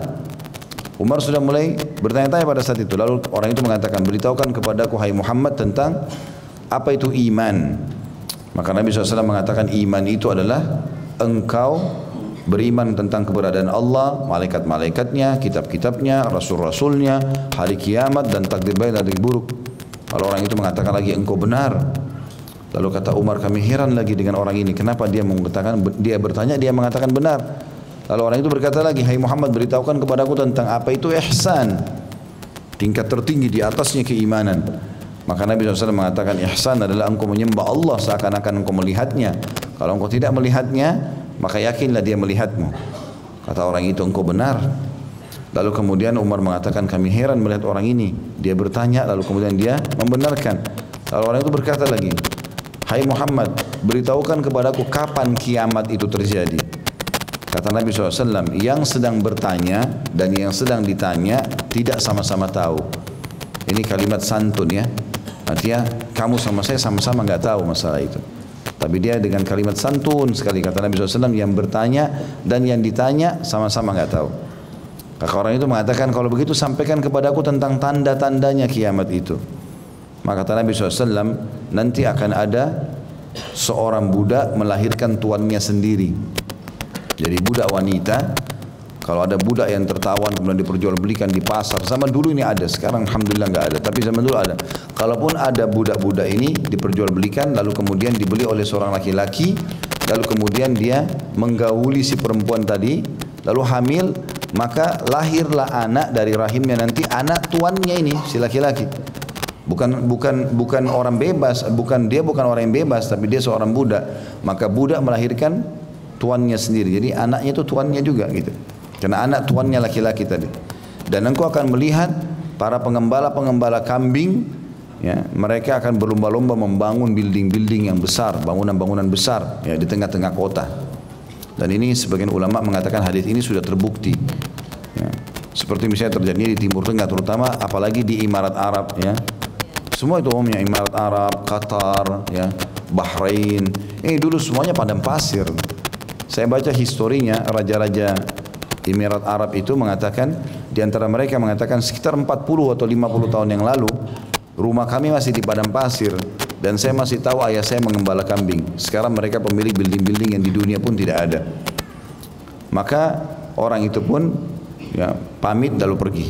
Umar sudah mulai bertanya-tanya pada saat itu. Lalu orang itu mengatakan beritahukan kepadaku hai Muhammad tentang apa itu iman. Maka Nabi SAW mengatakan iman itu adalah engkau beriman tentang keberadaan Allah, malaikat-malaikatnya, kitab-kitabnya, rasul-rasulnya, hari kiamat dan takdir baik dan takdir buruk. Lalu orang itu mengatakan lagi engkau benar. Lalu kata Umar kami heran lagi dengan orang ini. Kenapa dia mengatakan dia bertanya dia mengatakan benar. Lalu orang itu berkata lagi, "Hai Muhammad, beritahukan kepadaku tentang apa itu ihsan." Tingkat tertinggi di atasnya keimanan. Maka Nabi SAW mengatakan ihsan adalah engkau menyembah Allah seakan-akan engkau melihatnya. Kalau engkau tidak melihatnya, maka yakinlah dia melihatmu. Kata orang itu engkau benar. Lalu kemudian Umar mengatakan kami heran melihat orang ini. Dia bertanya lalu kemudian dia membenarkan. Lalu orang itu berkata lagi, Hai Muhammad, beritahukan kepadaku kapan kiamat itu terjadi. Kata Nabi SAW, yang sedang bertanya dan yang sedang ditanya tidak sama-sama tahu. Ini kalimat santun ya. Artinya kamu sama saya sama-sama nggak tahu masalah itu. Tapi dia dengan kalimat santun sekali kata Nabi SAW yang bertanya dan yang ditanya sama-sama nggak tahu. Maka orang itu mengatakan kalau begitu sampaikan kepadaku tentang tanda-tandanya kiamat itu. Maka kata Nabi SAW, nanti akan ada seorang budak melahirkan tuannya sendiri. Jadi budak wanita, kalau ada budak yang tertawan kemudian diperjualbelikan di pasar, zaman dulu ini ada, sekarang alhamdulillah nggak ada, tapi zaman dulu ada. Kalaupun ada budak-budak ini diperjualbelikan, lalu kemudian dibeli oleh seorang laki-laki, lalu kemudian dia menggauli si perempuan tadi, lalu hamil, maka lahirlah anak dari rahimnya nanti anak tuannya ini si laki-laki. Bukan bukan bukan orang bebas, bukan dia bukan orang yang bebas, tapi dia seorang budak. Maka budak melahirkan tuannya sendiri. Jadi anaknya itu tuannya juga gitu. Karena anak tuannya laki-laki tadi. Dan engkau akan melihat para pengembala-pengembala kambing ya, mereka akan berlomba-lomba membangun building-building yang besar, bangunan-bangunan besar ya di tengah-tengah kota. Dan ini sebagian ulama mengatakan hadis ini sudah terbukti. Ya. Seperti misalnya terjadi di Timur Tengah terutama apalagi di Imarat Arab ya semua itu umumnya Emirat Arab, Qatar, ya, Bahrain. Ini dulu semuanya padang pasir. Saya baca historinya raja-raja Emirat Arab itu mengatakan di antara mereka mengatakan sekitar 40 atau 50 tahun yang lalu rumah kami masih di padang pasir dan saya masih tahu ayah saya mengembala kambing. Sekarang mereka pemilik building-building yang di dunia pun tidak ada. Maka orang itu pun ya, pamit lalu pergi.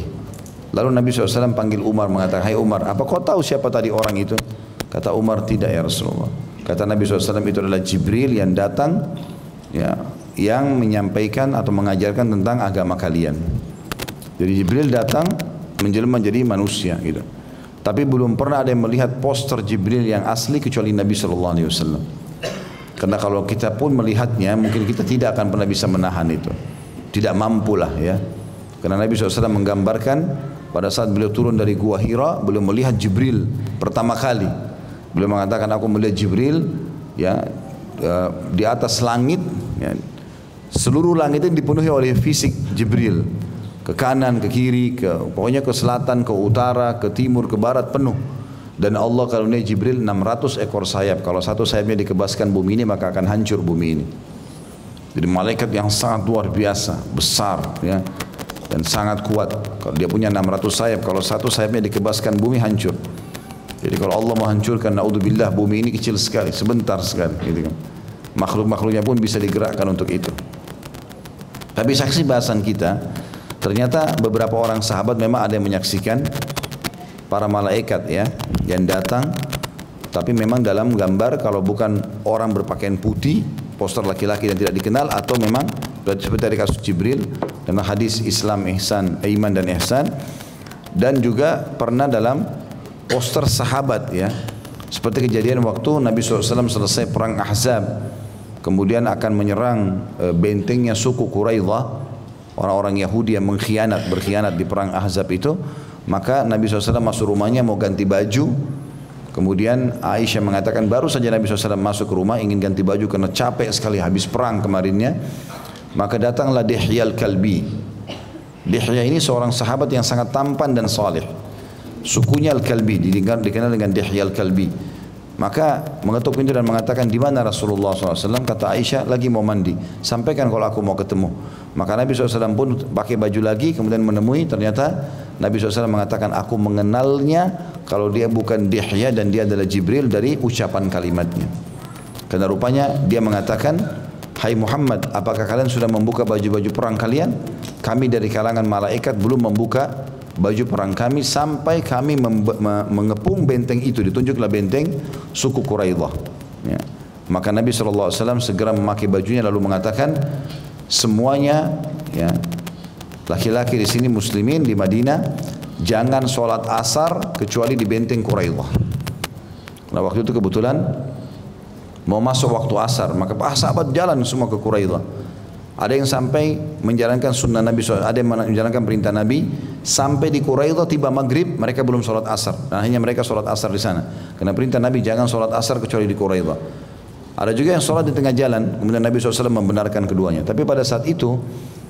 Lalu Nabi SAW panggil Umar mengatakan, Hai Umar, apa kau tahu siapa tadi orang itu? Kata Umar, tidak ya Rasulullah. Kata Nabi SAW itu adalah Jibril yang datang ya, yang menyampaikan atau mengajarkan tentang agama kalian. Jadi Jibril datang menjelma menjadi manusia gitu. Tapi belum pernah ada yang melihat poster Jibril yang asli kecuali Nabi Shallallahu Alaihi Wasallam. Karena kalau kita pun melihatnya, mungkin kita tidak akan pernah bisa menahan itu. Tidak mampu lah ya. Karena Nabi SAW menggambarkan pada saat beliau turun dari gua Hira, beliau melihat Jibril pertama kali. Beliau mengatakan aku melihat Jibril ya eh, di atas langit ya, seluruh langit itu dipenuhi oleh fisik Jibril ke kanan, ke kiri, ke pokoknya ke selatan, ke utara, ke timur, ke barat penuh. Dan Allah kalau ini Jibril 600 ekor sayap. Kalau satu sayapnya dikebaskan bumi ini maka akan hancur bumi ini. Jadi malaikat yang sangat luar biasa, besar ya dan sangat kuat. Kalau dia punya 600 sayap, kalau satu sayapnya dikebaskan bumi hancur. Jadi kalau Allah menghancurkan naudzubillah bumi ini kecil sekali, sebentar sekali gitu kan. Makhluk-makhluknya pun bisa digerakkan untuk itu. Tapi saksi bahasan kita Ternyata beberapa orang sahabat memang ada yang menyaksikan para malaikat ya yang datang tapi memang dalam gambar kalau bukan orang berpakaian putih poster laki-laki yang tidak dikenal atau memang seperti dari kasus Jibril dalam hadis Islam ihsan iman dan ihsan dan juga pernah dalam poster sahabat ya seperti kejadian waktu Nabi SAW selesai perang Ahzab kemudian akan menyerang e, bentengnya suku Quraidah orang-orang Yahudi yang mengkhianat, berkhianat di perang Ahzab itu, maka Nabi SAW masuk rumahnya mau ganti baju. Kemudian Aisyah mengatakan baru saja Nabi SAW masuk ke rumah ingin ganti baju karena capek sekali habis perang kemarinnya. Maka datanglah Dihya al-Kalbi. Dihya ini seorang sahabat yang sangat tampan dan saleh. Sukunya Al-Kalbi dikenal dengan Dihya al-Kalbi. Maka mengetuk pintu dan mengatakan di mana Rasulullah SAW kata Aisyah lagi mau mandi. Sampaikan kalau aku mau ketemu. Maka Nabi SAW pun pakai baju lagi kemudian menemui ternyata Nabi SAW mengatakan aku mengenalnya kalau dia bukan Dihya dan dia adalah Jibril dari ucapan kalimatnya. Karena rupanya dia mengatakan Hai Muhammad apakah kalian sudah membuka baju-baju perang kalian? Kami dari kalangan malaikat belum membuka baju perang kami sampai kami mengepung benteng itu. Ditunjuklah benteng suku Quraidah ya. maka Nabi SAW segera memakai bajunya lalu mengatakan semuanya ya laki-laki di sini muslimin di Madinah jangan sholat asar kecuali di benteng Quraidah nah waktu itu kebetulan mau masuk waktu asar maka sahabat jalan semua ke Quraidah ada yang sampai menjalankan sunnah Nabi SAW, ada yang menjalankan perintah Nabi sampai di Quraidah tiba maghrib mereka belum sholat asar. Nah hanya mereka sholat asar di sana. Karena perintah Nabi jangan sholat asar kecuali di Quraidah. Ada juga yang sholat di tengah jalan, kemudian Nabi SAW membenarkan keduanya. Tapi pada saat itu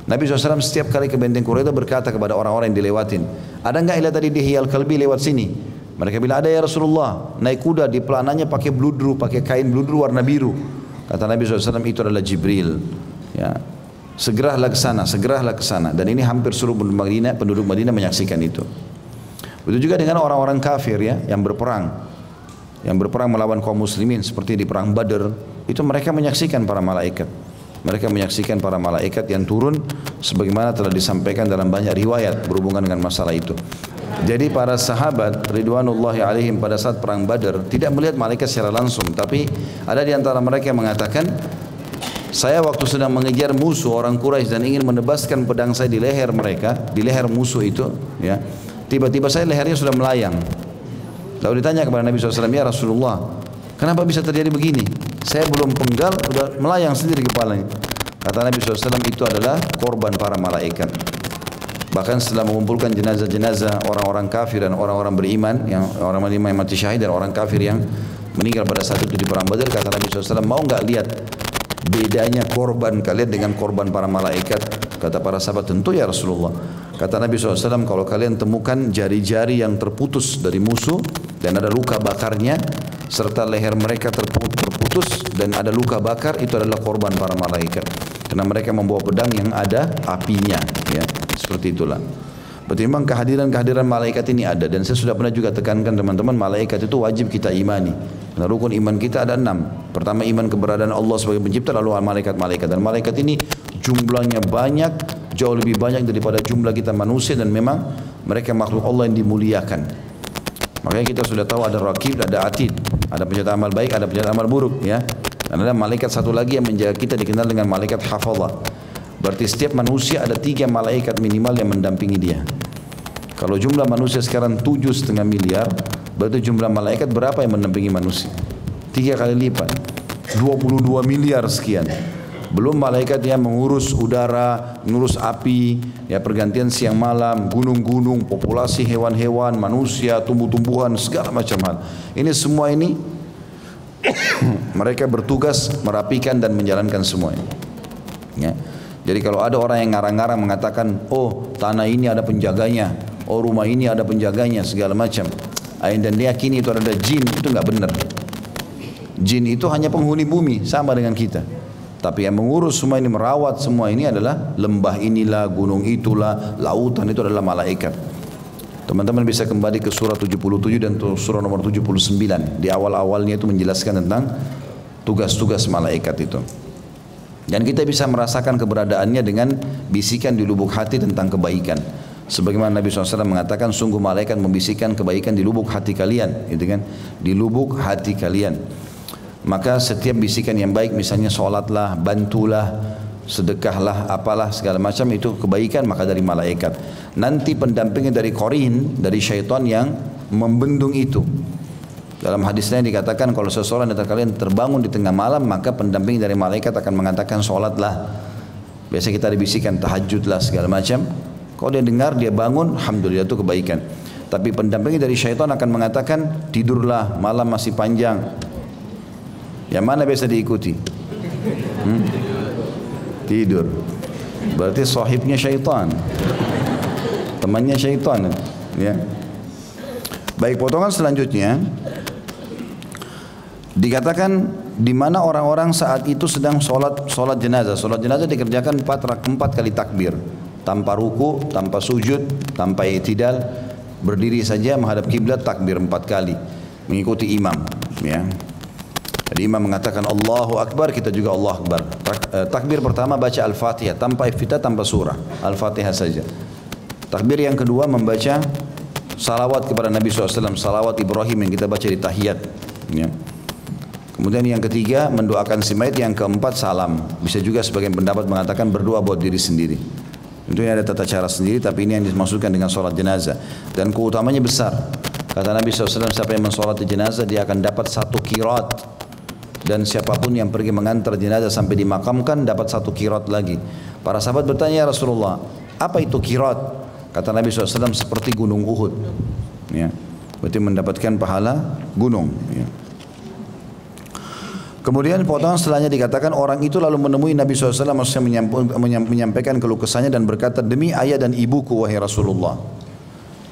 Nabi SAW setiap kali ke benteng Quraidah berkata kepada orang-orang yang dilewatin, ada enggak ilah tadi di Hiyal Kalbi lewat sini? Mereka bilang ada ya Rasulullah, naik kuda di pelananya pakai bludru, pakai kain bludru warna biru. Kata Nabi SAW itu adalah Jibril. Ya, segeralah ke sana, segeralah ke sana. Dan ini hampir seluruh penduduk Madinah, penduduk Madinah menyaksikan itu. Begitu juga dengan orang-orang kafir ya yang berperang. Yang berperang melawan kaum muslimin seperti di perang Badar, itu mereka menyaksikan para malaikat. Mereka menyaksikan para malaikat yang turun sebagaimana telah disampaikan dalam banyak riwayat berhubungan dengan masalah itu. Jadi para sahabat ridwanullahi alaihim pada saat perang Badar tidak melihat malaikat secara langsung, tapi ada di antara mereka yang mengatakan saya waktu sedang mengejar musuh orang Quraisy dan ingin menebaskan pedang saya di leher mereka, di leher musuh itu, ya. Tiba-tiba saya lehernya sudah melayang. Lalu ditanya kepada Nabi SAW, ya Rasulullah, kenapa bisa terjadi begini? Saya belum penggal, sudah melayang sendiri kepalanya. Kata Nabi SAW itu adalah korban para malaikat. Bahkan setelah mengumpulkan jenazah-jenazah orang-orang kafir dan orang-orang beriman, yang orang beriman yang mati syahid dan orang kafir yang meninggal pada saat itu di perang Badar, kata Nabi SAW, mau nggak lihat bedanya korban kalian dengan korban para malaikat kata para sahabat tentu ya Rasulullah. Kata Nabi SAW kalau kalian temukan jari-jari yang terputus dari musuh dan ada luka bakarnya serta leher mereka terputus dan ada luka bakar itu adalah korban para malaikat. Karena mereka membawa pedang yang ada apinya ya. Seperti itulah Berarti memang kehadiran-kehadiran malaikat ini ada dan saya sudah pernah juga tekankan teman-teman malaikat itu wajib kita imani. Karena rukun iman kita ada enam. Pertama iman keberadaan Allah sebagai pencipta lalu malaikat-malaikat dan malaikat ini jumlahnya banyak jauh lebih banyak daripada jumlah kita manusia dan memang mereka makhluk Allah yang dimuliakan. Makanya kita sudah tahu ada rakib, ada atid, ada pencatat amal baik, ada pencatat amal buruk ya. Dan ada malaikat satu lagi yang menjaga kita dikenal dengan malaikat hafazah. Berarti setiap manusia ada tiga malaikat minimal yang mendampingi dia. Kalau jumlah manusia sekarang tujuh setengah miliar, berarti jumlah malaikat berapa yang mendampingi manusia? Tiga kali lipat. 22 miliar sekian. Belum malaikat yang mengurus udara, mengurus api, ya pergantian siang malam, gunung-gunung, populasi hewan-hewan, manusia, tumbuh-tumbuhan, segala macam hal. Ini semua ini mereka bertugas merapikan dan menjalankan semuanya. Ya. Jadi kalau ada orang yang ngarang-ngarang mengatakan, oh tanah ini ada penjaganya, oh rumah ini ada penjaganya, segala macam. Dan dia itu ada jin, itu nggak benar. Jin itu hanya penghuni bumi, sama dengan kita. Tapi yang mengurus semua ini, merawat semua ini adalah lembah inilah, gunung itulah, lautan itu adalah malaikat. Teman-teman bisa kembali ke surah 77 dan surah nomor 79. Di awal-awalnya itu menjelaskan tentang tugas-tugas malaikat itu. Dan kita bisa merasakan keberadaannya dengan bisikan di lubuk hati tentang kebaikan. Sebagaimana Nabi SAW mengatakan, sungguh malaikat membisikkan kebaikan di lubuk hati kalian, gitu kan? Di lubuk hati kalian. Maka setiap bisikan yang baik, misalnya sholatlah, bantulah, sedekahlah, apalah segala macam itu kebaikan maka dari malaikat. Nanti pendampingnya dari korin, dari syaitan yang membendung itu. Dalam hadis lain dikatakan kalau seseorang dari kalian terbangun di tengah malam maka pendamping dari malaikat akan mengatakan sholatlah. Biasa kita dibisikan tahajudlah segala macam. Kalau dia dengar dia bangun, alhamdulillah itu kebaikan. Tapi pendamping dari syaitan akan mengatakan tidurlah malam masih panjang. Yang mana biasa diikuti? Hmm? Tidur. Berarti sahibnya syaitan. Temannya syaitan. Ya. Baik potongan selanjutnya Dikatakan di mana orang-orang saat itu sedang sholat sholat jenazah. Sholat jenazah dikerjakan empat, empat kali takbir. Tanpa ruku, tanpa sujud, tanpa itidal. Berdiri saja menghadap kiblat takbir empat kali. Mengikuti imam. Ya. Jadi imam mengatakan Allahu Akbar, kita juga Allah Akbar. Eh, takbir pertama baca Al-Fatihah tanpa iftitah, tanpa surah. Al-Fatihah saja. Takbir yang kedua membaca salawat kepada Nabi SAW, salawat Ibrahim yang kita baca di tahiyat. Ya. Kemudian yang ketiga mendoakan si mayit, yang keempat salam. Bisa juga sebagian pendapat mengatakan berdoa buat diri sendiri. Tentunya ada tata cara sendiri tapi ini yang dimaksudkan dengan sholat jenazah. Dan keutamanya besar. Kata Nabi SAW siapa yang mensolati jenazah dia akan dapat satu kirat. Dan siapa pun yang pergi mengantar jenazah sampai dimakamkan dapat satu kirat lagi. Para sahabat bertanya ya Rasulullah apa itu kirat? Kata Nabi SAW seperti gunung Uhud. Ya. Berarti mendapatkan pahala gunung. Ya. Kemudian potongan setelahnya dikatakan orang itu lalu menemui Nabi SAW maksudnya menyampaikan keluh kesahnya dan berkata demi ayah dan ibuku wahai Rasulullah.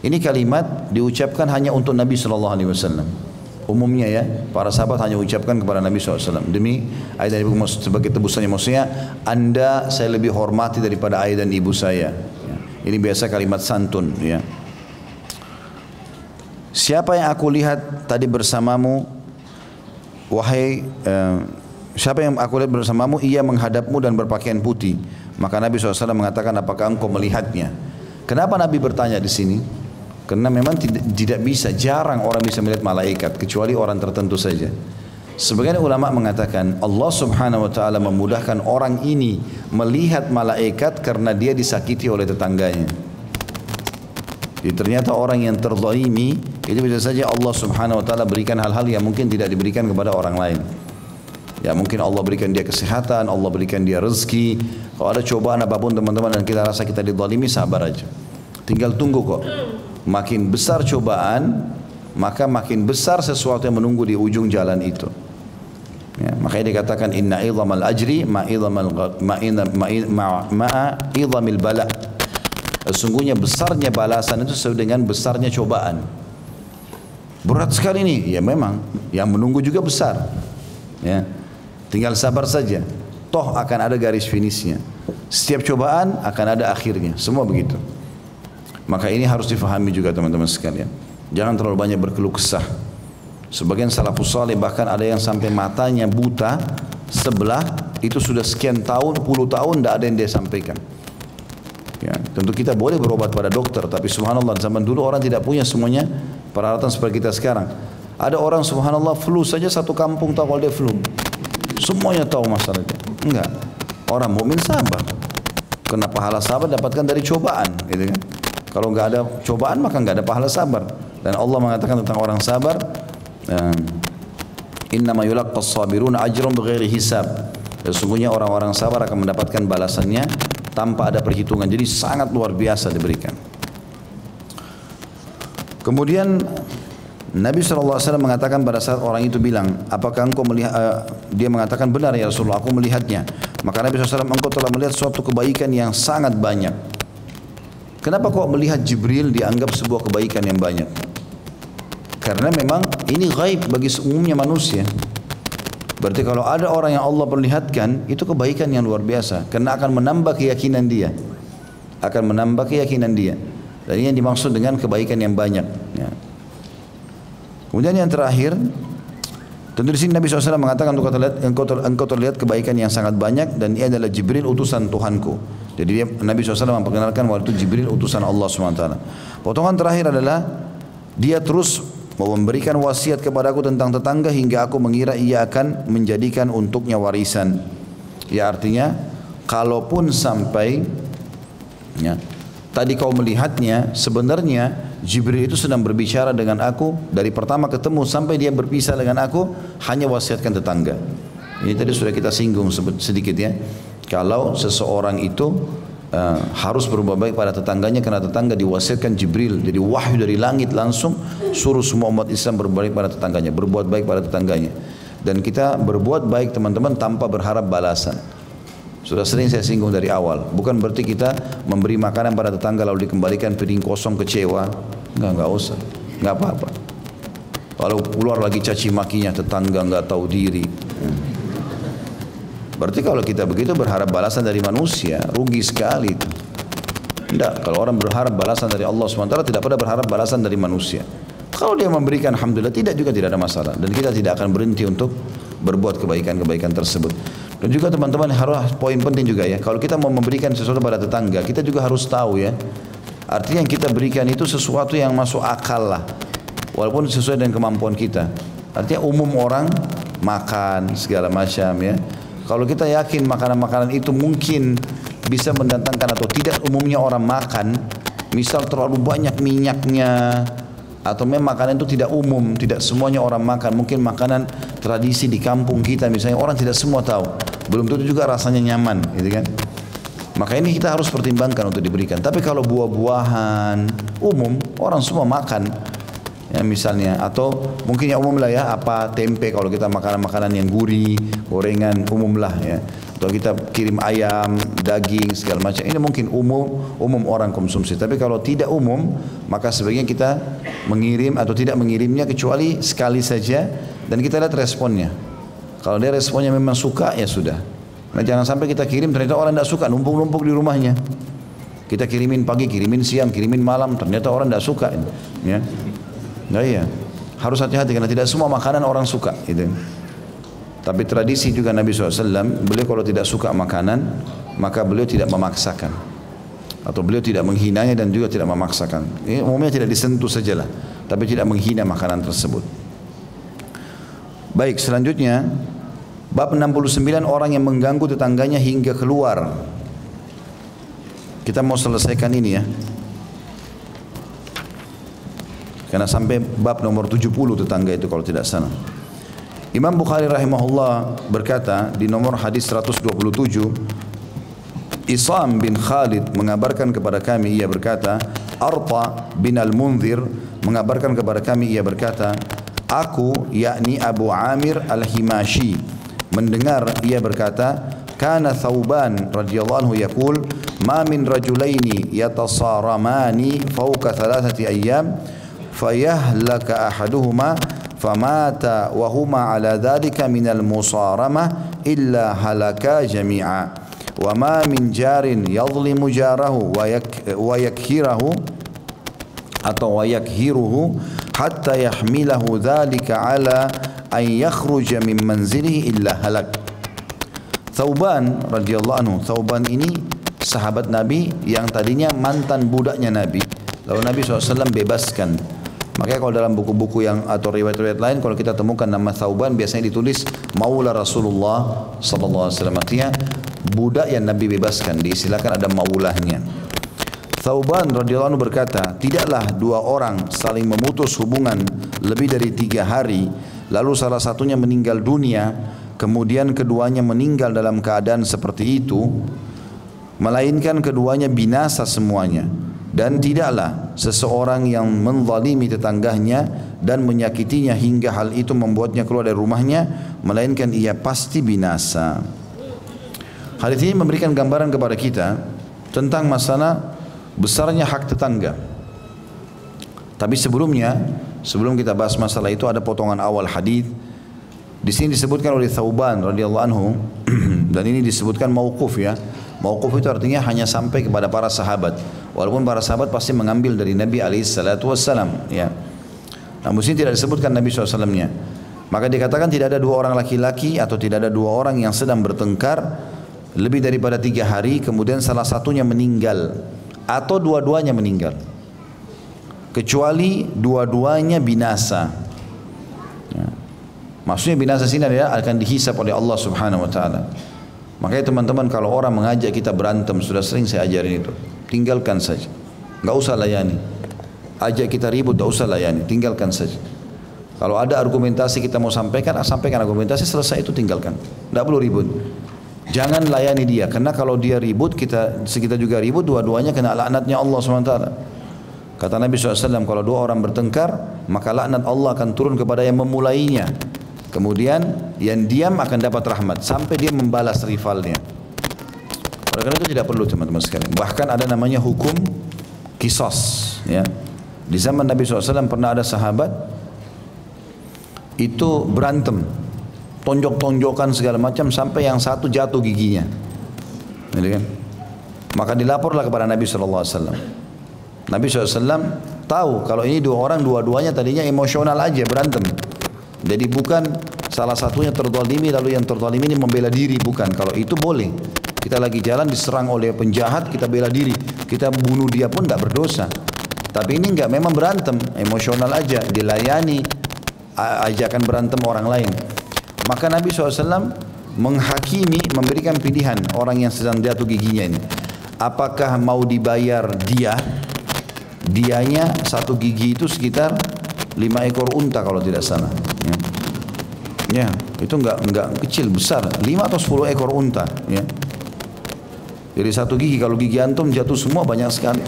Ini kalimat diucapkan hanya untuk Nabi SAW. Umumnya ya, para sahabat hanya ucapkan kepada Nabi SAW. Demi ayah dan ibu sebagai tebusannya. Maksudnya, anda saya lebih hormati daripada ayah dan ibu saya. Ya. Ini biasa kalimat santun. Ya. Siapa yang aku lihat tadi bersamamu wahai uh, siapa yang aku lihat bersamamu ia menghadapmu dan berpakaian putih. Maka Nabi SAW mengatakan apakah engkau melihatnya? Kenapa Nabi bertanya di sini? Karena memang tidak, tidak bisa jarang orang bisa melihat malaikat kecuali orang tertentu saja. Sebagian ulama mengatakan Allah subhanahu wa ta'ala memudahkan orang ini melihat malaikat karena dia disakiti oleh tetangganya. Jadi ternyata orang yang terzalimi itu bisa saja Allah subhanahu wa ta'ala berikan hal-hal yang mungkin tidak diberikan kepada orang lain. Ya mungkin Allah berikan dia kesehatan, Allah berikan dia rezeki. Kalau ada cobaan apa pun teman-teman dan kita rasa kita dizalimi sabar aja. Tinggal tunggu kok. Makin besar cobaan, maka makin besar sesuatu yang menunggu di ujung jalan itu. Ya, makanya dikatakan inna idhamal ajri ma idhamal ma, ma, ma, ma idhamil bala. Sesungguhnya besarnya balasan itu sesuai dengan besarnya cobaan. Berat sekali ini, ya memang. Yang menunggu juga besar. Ya, tinggal sabar saja. Toh akan ada garis finishnya. Setiap cobaan akan ada akhirnya. Semua begitu. Maka ini harus difahami juga teman-teman sekalian. Jangan terlalu banyak berkeluh kesah. Sebagian salafus saleh bahkan ada yang sampai matanya buta sebelah itu sudah sekian tahun, puluh tahun tidak ada yang dia sampaikan. Ya, tentu kita boleh berobat pada dokter, tapi subhanallah zaman dulu orang tidak punya semuanya peralatan seperti kita sekarang. Ada orang subhanallah flu saja satu kampung tahu kalau dia flu. Semuanya tahu masalahnya. Enggak. Orang mukmin sabar. Kena pahala sabar dapatkan dari cobaan, gitu kan? Kalau enggak ada cobaan maka enggak ada pahala sabar. Dan Allah mengatakan tentang orang sabar, Inna ma yulaqqas sabiruna ajrun bighairi hisab. Sesungguhnya orang-orang sabar akan mendapatkan balasannya tanpa ada perhitungan. Jadi sangat luar biasa diberikan. Kemudian Nabi SAW mengatakan pada saat orang itu bilang, apakah engkau melihat, uh, dia mengatakan benar ya Rasulullah, aku melihatnya. Maka Nabi SAW, engkau telah melihat suatu kebaikan yang sangat banyak. Kenapa kau melihat Jibril dianggap sebuah kebaikan yang banyak? Karena memang ini gaib bagi umumnya manusia. Berarti kalau ada orang yang Allah perlihatkan, itu kebaikan yang luar biasa. Karena akan menambah keyakinan dia. Akan menambah keyakinan dia. Dan ini yang dimaksud dengan kebaikan yang banyak. Ya. Kemudian yang terakhir, tentu di sini Nabi SAW mengatakan engkau terlihat, engkau, ter, engkau terlihat kebaikan yang sangat banyak dan ia adalah Jibril utusan Tuhanku. Jadi dia, Nabi SAW memperkenalkan waktu Jibril utusan Allah SWT. Potongan terakhir adalah dia terus mau memberikan wasiat kepadaku tentang tetangga hingga aku mengira ia akan menjadikan untuknya warisan. Ya artinya kalaupun sampai ya, tadi kau melihatnya sebenarnya Jibril itu sedang berbicara dengan aku dari pertama ketemu sampai dia berpisah dengan aku hanya wasiatkan tetangga. Ini tadi sudah kita singgung sedikit ya. Kalau seseorang itu uh, harus berbuat baik pada tetangganya karena tetangga diwasiatkan Jibril. Jadi wahyu dari langit langsung suruh semua umat Islam berbuat baik pada tetangganya berbuat baik pada tetangganya. Dan kita berbuat baik teman-teman tanpa berharap balasan. Sudah sering saya singgung dari awal. Bukan berarti kita memberi makanan pada tetangga lalu dikembalikan piring kosong kecewa. Enggak enggak usah. Enggak apa-apa. Kalau keluar lagi caci makinya tetangga enggak tahu diri Berarti kalau kita begitu berharap balasan dari manusia, rugi sekali itu. Tidak, kalau orang berharap balasan dari Allah SWT tidak pada berharap balasan dari manusia. Kalau dia memberikan Alhamdulillah tidak juga tidak ada masalah. Dan kita tidak akan berhenti untuk berbuat kebaikan-kebaikan tersebut. Dan juga teman-teman harus poin penting juga ya. Kalau kita mau memberikan sesuatu pada tetangga, kita juga harus tahu ya. Artinya yang kita berikan itu sesuatu yang masuk akal lah. Walaupun sesuai dengan kemampuan kita. Artinya umum orang makan segala macam ya. Kalau kita yakin makanan-makanan itu mungkin bisa mendatangkan atau tidak umumnya orang makan, misal terlalu banyak minyaknya, atau memang makanan itu tidak umum, tidak semuanya orang makan. Mungkin makanan tradisi di kampung kita misalnya orang tidak semua tahu. Belum tentu juga rasanya nyaman, gitu kan? Maka ini kita harus pertimbangkan untuk diberikan. Tapi kalau buah-buahan umum orang semua makan, ya misalnya. Atau mungkin yang umum lah ya apa tempe kalau kita makanan-makanan yang gurih gorengan umum lah ya. Atau kita kirim ayam daging segala macam. Ini mungkin umum umum orang konsumsi. Tapi kalau tidak umum maka sebaiknya kita mengirim atau tidak mengirimnya kecuali sekali saja dan kita lihat responnya. Kalau dia responnya memang suka ya sudah. Nah jangan sampai kita kirim ternyata orang tidak suka numpuk-numpuk di rumahnya. Kita kirimin pagi kirimin siang kirimin malam ternyata orang tidak suka ya Nah iya, harus hati-hati karena tidak semua makanan orang suka. Gitu. Tapi tradisi juga Nabi SAW, beliau kalau tidak suka makanan, maka beliau tidak memaksakan. Atau beliau tidak menghinanya dan juga tidak memaksakan. Ini umumnya tidak disentuh sajalah, tapi tidak menghina makanan tersebut. Baik, selanjutnya bab 69 orang yang mengganggu tetangganya hingga keluar. Kita mau selesaikan ini ya. Karena sampai bab nomor 70 tetangga itu kalau tidak salah. Imam Bukhari rahimahullah berkata di nomor hadis 127 Isam bin Khalid mengabarkan kepada kami ia berkata Arta bin Al-Munzir mengabarkan kepada kami ia berkata Aku yakni Abu Amir Al-Himashi mendengar ia berkata kana Thauban radhiyallahu anhu yaqul ma min rajulaini yatasaramani fawqa thalathati ayyam فيهلك أحدهما فمات وهما على ذلك من المصارمة إلا هلكا جميعا وما من جار يظلم جاره ويك ويكهره أو ويكهره حتى يحمله ذلك على أن يخرج من منزله إلا هلك. ثوبان رضي الله عنه. ثوبان ini sahabat Nabi yang tadinya mantan budaknya Nabi. Lalu Nabi SAW bebaskan. Makanya kalau dalam buku-buku yang atau riwayat-riwayat lain kalau kita temukan nama Thauban biasanya ditulis Maula Rasulullah sallallahu alaihi wasallam. Artinya budak yang Nabi bebaskan diistilahkan ada maulahnya. Thauban radhiyallahu anhu berkata, tidaklah dua orang saling memutus hubungan lebih dari tiga hari, lalu salah satunya meninggal dunia, kemudian keduanya meninggal dalam keadaan seperti itu, melainkan keduanya binasa semuanya. Dan tidaklah seseorang yang menzalimi tetangganya dan menyakitinya hingga hal itu membuatnya keluar dari rumahnya, melainkan ia pasti binasa. Hadis ini memberikan gambaran kepada kita tentang masalah besarnya hak tetangga. Tapi sebelumnya, sebelum kita bahas masalah itu ada potongan awal hadis. Di sini disebutkan oleh Thauban radhiyallahu anhu dan ini disebutkan mauquf ya. Mauquf itu artinya hanya sampai kepada para sahabat. Walaupun para sahabat pasti mengambil dari Nabi wassalam ya. Namun sini tidak disebutkan Nabi SAW-nya. Maka dikatakan tidak ada dua orang laki-laki atau tidak ada dua orang yang sedang bertengkar lebih daripada tiga hari kemudian salah satunya meninggal atau dua-duanya meninggal. Kecuali dua-duanya binasa. Ya. Maksudnya binasa sini adalah akan dihisap oleh Allah Subhanahu wa taala. Makanya teman-teman kalau orang mengajak kita berantem sudah sering saya ajarin itu. Tinggalkan saja. Enggak usah layani. Ajak kita ribut enggak usah layani, tinggalkan saja. Kalau ada argumentasi kita mau sampaikan, sampaikan argumentasi selesai itu tinggalkan. Enggak perlu ribut. Jangan layani dia karena kalau dia ribut kita kita juga ribut dua-duanya kena laknatnya Allah SWT. Kata Nabi SAW kalau dua orang bertengkar maka laknat Allah akan turun kepada yang memulainya. Kemudian yang diam akan dapat rahmat sampai dia membalas rivalnya. Oleh karena itu tidak perlu teman-teman sekalian. Bahkan ada namanya hukum kisos. Ya. Di zaman Nabi SAW pernah ada sahabat itu berantem tonjok-tonjokan segala macam sampai yang satu jatuh giginya. Gitu kan? Maka dilaporlah kepada Nabi SAW. Nabi SAW tahu kalau ini dua orang dua-duanya tadinya emosional aja berantem. Jadi bukan salah satunya tertolimi lalu yang tertolimi ini membela diri bukan. Kalau itu boleh. Kita lagi jalan diserang oleh penjahat kita bela diri. Kita bunuh dia pun tidak berdosa. Tapi ini enggak memang berantem emosional aja dilayani ajakan berantem orang lain. Maka Nabi SAW menghakimi, memberikan pilihan orang yang sedang jatuh giginya ini. Apakah mau dibayar dia? Dianya satu gigi itu sekitar lima ekor unta kalau tidak salah. Ya, ya itu enggak enggak kecil besar, lima atau sepuluh ekor unta. Ya. Jadi satu gigi kalau gigi antum jatuh semua banyak sekali.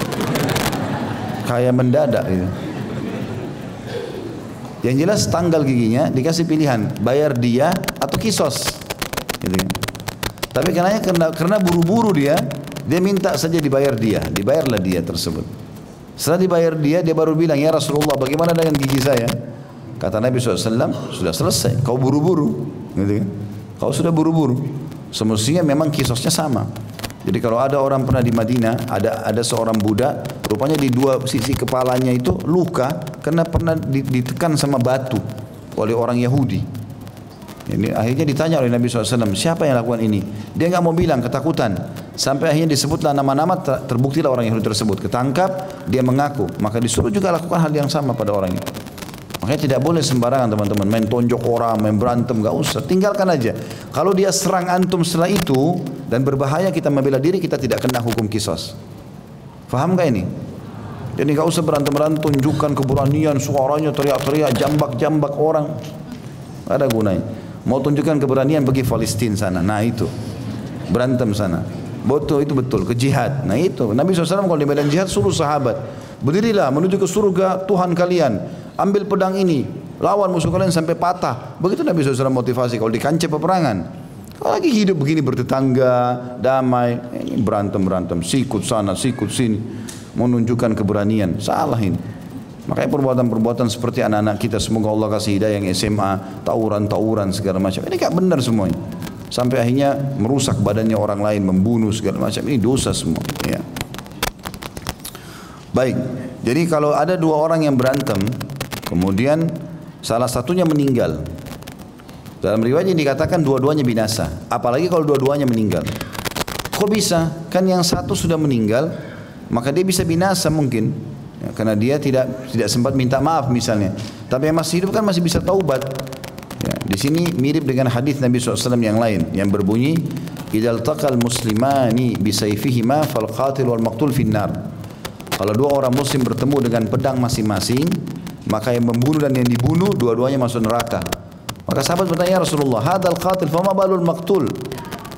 Kayak mendadak gitu. Yang jelas tanggal giginya dikasih pilihan bayar dia atau kisos. Gitu kan. Tapi karena karena buru-buru dia, dia minta saja dibayar dia, dibayarlah dia tersebut. Setelah dibayar dia, dia baru bilang, ya Rasulullah bagaimana dengan gigi saya? Kata Nabi SAW, sudah selesai, kau buru-buru. Gitu kan. Kau sudah buru-buru. Semestinya memang kisosnya sama. Jadi kalau ada orang pernah di Madinah, ada ada seorang budak, rupanya di dua sisi kepalanya itu luka karena pernah ditekan sama batu oleh orang Yahudi. Ini akhirnya ditanya oleh Nabi SAW, siapa yang lakukan ini? Dia nggak mau bilang, ketakutan. Sampai akhirnya disebutlah nama-nama, terbuktilah orang Yahudi tersebut. Ketangkap, dia mengaku. Maka disuruh juga lakukan hal yang sama pada orang itu. Makanya tidak boleh sembarangan teman-teman main tonjok orang, main berantem, nggak usah. Tinggalkan aja. Kalau dia serang antum setelah itu dan berbahaya kita membela diri, kita tidak kena hukum kisos. Faham gak ini? Jadi nggak usah berantem-berantem, tunjukkan keberanian, suaranya teriak-teriak, jambak-jambak orang. Gak ada gunanya. Mau tunjukkan keberanian pergi Palestina sana. Nah itu. Berantem sana. Betul itu betul ke jihad. Nah itu. Nabi SAW kalau di medan jihad suruh sahabat. Berdirilah menuju ke surga Tuhan kalian. Ambil pedang ini. Lawan musuh kalian sampai patah. Begitu Nabi SAW motivasi kalau di kancah peperangan. Lagi hidup begini bertetangga, damai, berantem-berantem, sikut sana, sikut sini menunjukkan keberanian. Salah ini. Makanya perbuatan-perbuatan seperti anak-anak kita semoga Allah kasih hidayah yang SMA, tawuran-tawuran segala macam. Ini gak benar semuanya. Sampai akhirnya merusak badannya orang lain, membunuh segala macam. Ini dosa semua. Ya. Baik. Jadi kalau ada dua orang yang berantem, kemudian salah satunya meninggal. Dalam riwayat ini dikatakan dua-duanya binasa. Apalagi kalau dua-duanya meninggal. Kok bisa? Kan yang satu sudah meninggal, maka dia bisa binasa mungkin. Ya, karena dia tidak tidak sempat minta maaf misalnya. Tapi yang masih hidup kan masih bisa taubat. Ya, di sini mirip dengan hadis Nabi SAW yang lain yang berbunyi idal taqal muslimani bisayfihima fal qatil wal maqtul finnar. Kalau dua orang muslim bertemu dengan pedang masing-masing, maka yang membunuh dan yang dibunuh dua-duanya masuk neraka. Maka sahabat bertanya ya Rasulullah, hadal qatil fama balul maqtul?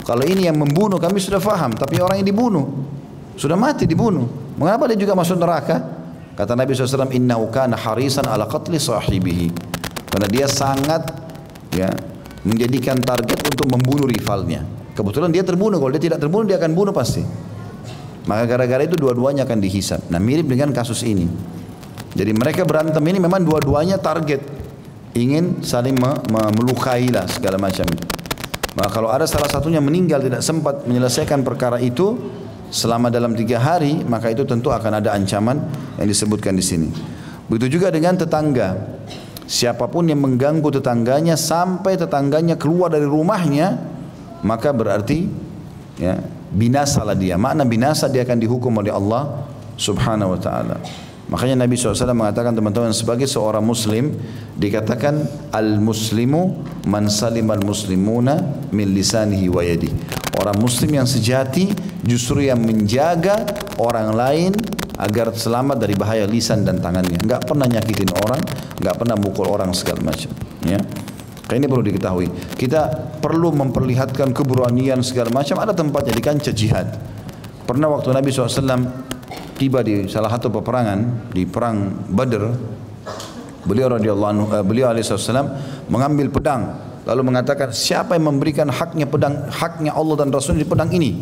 Kalau ini yang membunuh kami sudah faham, tapi orang yang dibunuh sudah mati dibunuh. Mengapa dia juga masuk neraka? Kata Nabi SAW, Innahu kana harisan ala qatli sahibihi. Karena dia sangat ya menjadikan target untuk membunuh rivalnya. Kebetulan dia terbunuh, kalau dia tidak terbunuh dia akan bunuh pasti. Maka gara-gara itu dua-duanya akan dihisap. Nah mirip dengan kasus ini. Jadi mereka berantem ini memang dua-duanya target ingin saling me me melukai lah segala macam. Maka kalau ada salah satunya meninggal tidak sempat menyelesaikan perkara itu selama dalam tiga hari, maka itu tentu akan ada ancaman yang disebutkan di sini. Begitu juga dengan tetangga. Siapa pun yang mengganggu tetangganya sampai tetangganya keluar dari rumahnya, maka berarti ya, binasalah dia. Makna binasa dia akan dihukum oleh Allah Subhanahu wa taala. Makanya Nabi SAW mengatakan teman-teman sebagai seorang muslim dikatakan al-muslimu man salimal muslimuna min lisanihi wa yadi. Orang muslim yang sejati justru yang menjaga orang lain agar selamat dari bahaya lisan dan tangannya. Enggak pernah nyakitin orang, enggak pernah mukul orang segala macam. Ya. Ini perlu diketahui. Kita perlu memperlihatkan keberanian segala macam. Ada tempatnya di kancah jihad. Pernah waktu Nabi SAW tiba di salah satu peperangan di perang Badr, beliau radhiyallahu anhu, uh, beliau alaihissalam mengambil pedang lalu mengatakan siapa yang memberikan haknya pedang haknya Allah dan Rasul di pedang ini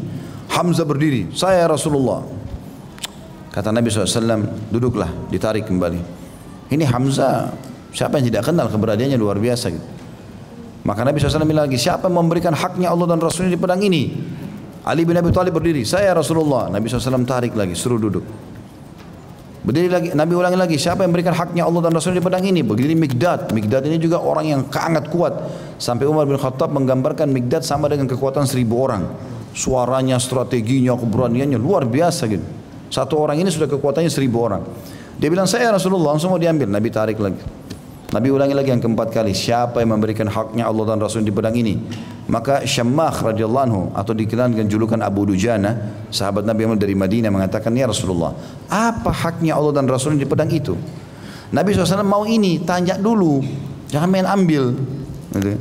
Hamzah berdiri saya Rasulullah Kata Nabi SAW, duduklah, ditarik kembali. Ini Hamzah, siapa yang tidak kenal keberadaannya luar biasa gitu. Maka Nabi SAW bilang lagi, siapa yang memberikan haknya Allah dan Rasulnya di pedang ini? Ali bin Abi Thalib berdiri, saya Rasulullah. Nabi SAW tarik lagi, suruh duduk. Berdiri lagi, Nabi ulangi lagi, siapa yang memberikan haknya Allah dan Rasulnya di pedang ini? Begini Mikdad. Mikdad ini juga orang yang sangat kuat. Sampai Umar bin Khattab menggambarkan Mikdad sama dengan kekuatan seribu orang. Suaranya, strateginya, keberaniannya luar biasa gitu. Satu orang ini sudah kekuatannya seribu orang. Dia bilang saya Rasulullah langsung mau diambil. Nabi tarik lagi. Nabi ulangi lagi yang keempat kali. Siapa yang memberikan haknya Allah dan Rasul di pedang ini? Maka Syammah radhiyallahu anhu atau dikenal dengan julukan Abu Dujana, sahabat Nabi Muhammad dari Madinah mengatakan, Ya Rasulullah, apa haknya Allah dan Rasul di pedang itu? Nabi SAW mau ini, tanya dulu. Jangan main ambil. Gitu.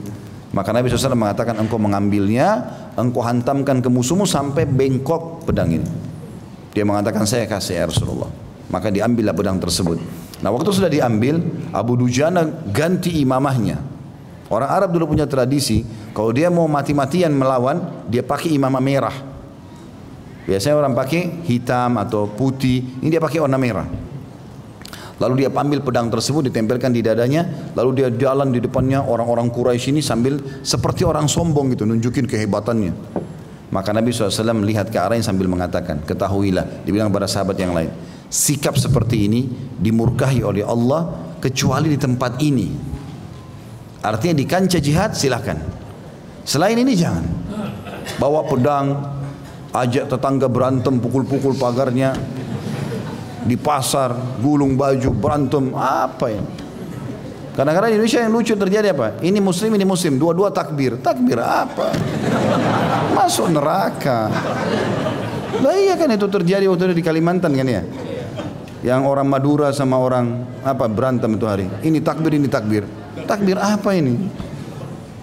Maka Nabi SAW mengatakan, engkau mengambilnya, engkau hantamkan ke musuhmu sampai bengkok pedang ini. Dia mengatakan saya kasih ya Rasulullah. Maka diambillah pedang tersebut. Nah waktu sudah diambil, Abu Dujana ganti imamahnya. Orang Arab dulu punya tradisi, kalau dia mau mati-matian melawan, dia pakai imamah merah. Biasanya orang pakai hitam atau putih, ini dia pakai warna merah. Lalu dia ambil pedang tersebut ditempelkan di dadanya, lalu dia jalan di depannya orang-orang Quraisy ini sambil seperti orang sombong gitu, nunjukin kehebatannya. Maka Nabi SAW melihat ke arahnya sambil mengatakan, ketahuilah, dibilang kepada sahabat yang lain, sikap seperti ini dimurkahi oleh Allah kecuali di tempat ini. Artinya di kancah jihad silahkan. Selain ini jangan. Bawa pedang, ajak tetangga berantem, pukul-pukul pagarnya. Di pasar, gulung baju, berantem, apa ini? Kadang-kadang di Indonesia yang lucu terjadi apa? Ini muslim, ini muslim, dua-dua takbir. Takbir apa? Masuk neraka. Lah iya kan itu terjadi waktu itu di Kalimantan kan ya? Yang orang Madura sama orang apa berantem itu hari. Ini takbir, ini takbir. Takbir apa ini?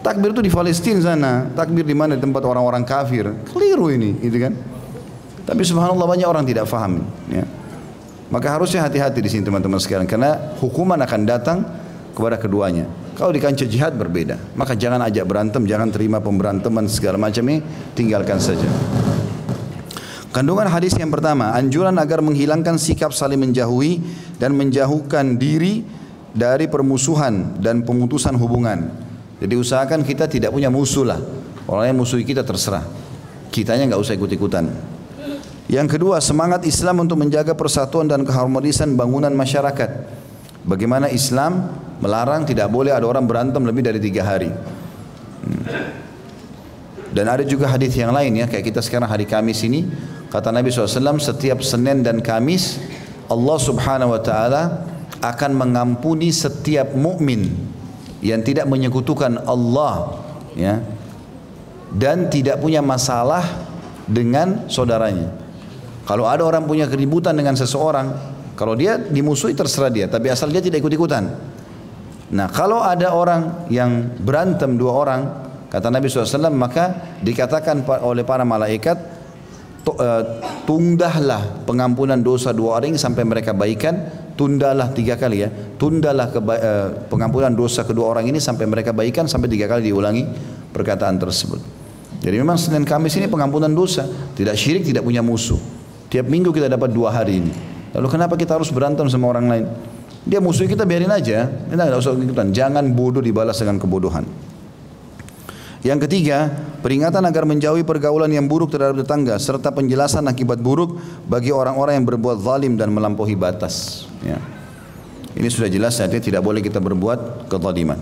Takbir itu di Palestina sana. Takbir di mana di tempat orang-orang kafir. Keliru ini, gitu kan? Tapi subhanallah banyak orang tidak faham. Ya. Maka harusnya hati-hati di sini teman-teman sekalian karena hukuman akan datang kepada keduanya. Kalau di kancah jihad berbeda. Maka jangan ajak berantem, jangan terima pemberanteman segala macam ini, tinggalkan saja. Kandungan hadis yang pertama, anjuran agar menghilangkan sikap saling menjauhi dan menjauhkan diri dari permusuhan dan pemutusan hubungan. Jadi usahakan kita tidak punya musuh lah. Orang yang musuhi kita terserah. Kitanya nggak usah ikut-ikutan. Yang kedua, semangat Islam untuk menjaga persatuan dan keharmonisan bangunan masyarakat. Bagaimana Islam melarang tidak boleh ada orang berantem lebih dari tiga hari. Hmm. Dan ada juga hadis yang lain ya, kayak kita sekarang hari Kamis ini, kata Nabi SAW, setiap Senin dan Kamis Allah Subhanahu Wa Taala akan mengampuni setiap mukmin yang tidak menyekutukan Allah, ya, dan tidak punya masalah dengan saudaranya. Kalau ada orang punya keributan dengan seseorang, kalau dia dimusuhi terserah dia, tapi asal dia tidak ikut-ikutan. Nah kalau ada orang yang berantem dua orang, kata Nabi SAW, maka dikatakan oleh para malaikat, tundahlah pengampunan dosa dua orang ini sampai mereka baikan, tundalah tiga kali ya, tundalah eh, pengampunan dosa kedua orang ini sampai mereka baikan sampai tiga kali diulangi perkataan tersebut. Jadi memang Senin Kamis ini pengampunan dosa, tidak syirik, tidak punya musuh. Tiap minggu kita dapat dua hari ini. Lalu kenapa kita harus berantem sama orang lain? Dia musuh kita biarin aja. Jangan bodoh dibalas dengan kebodohan. Yang ketiga, peringatan agar menjauhi pergaulan yang buruk terhadap tetangga serta penjelasan akibat buruk bagi orang-orang yang berbuat zalim dan melampaui batas. Ya. Ini sudah jelas artinya tidak boleh kita berbuat kezaliman.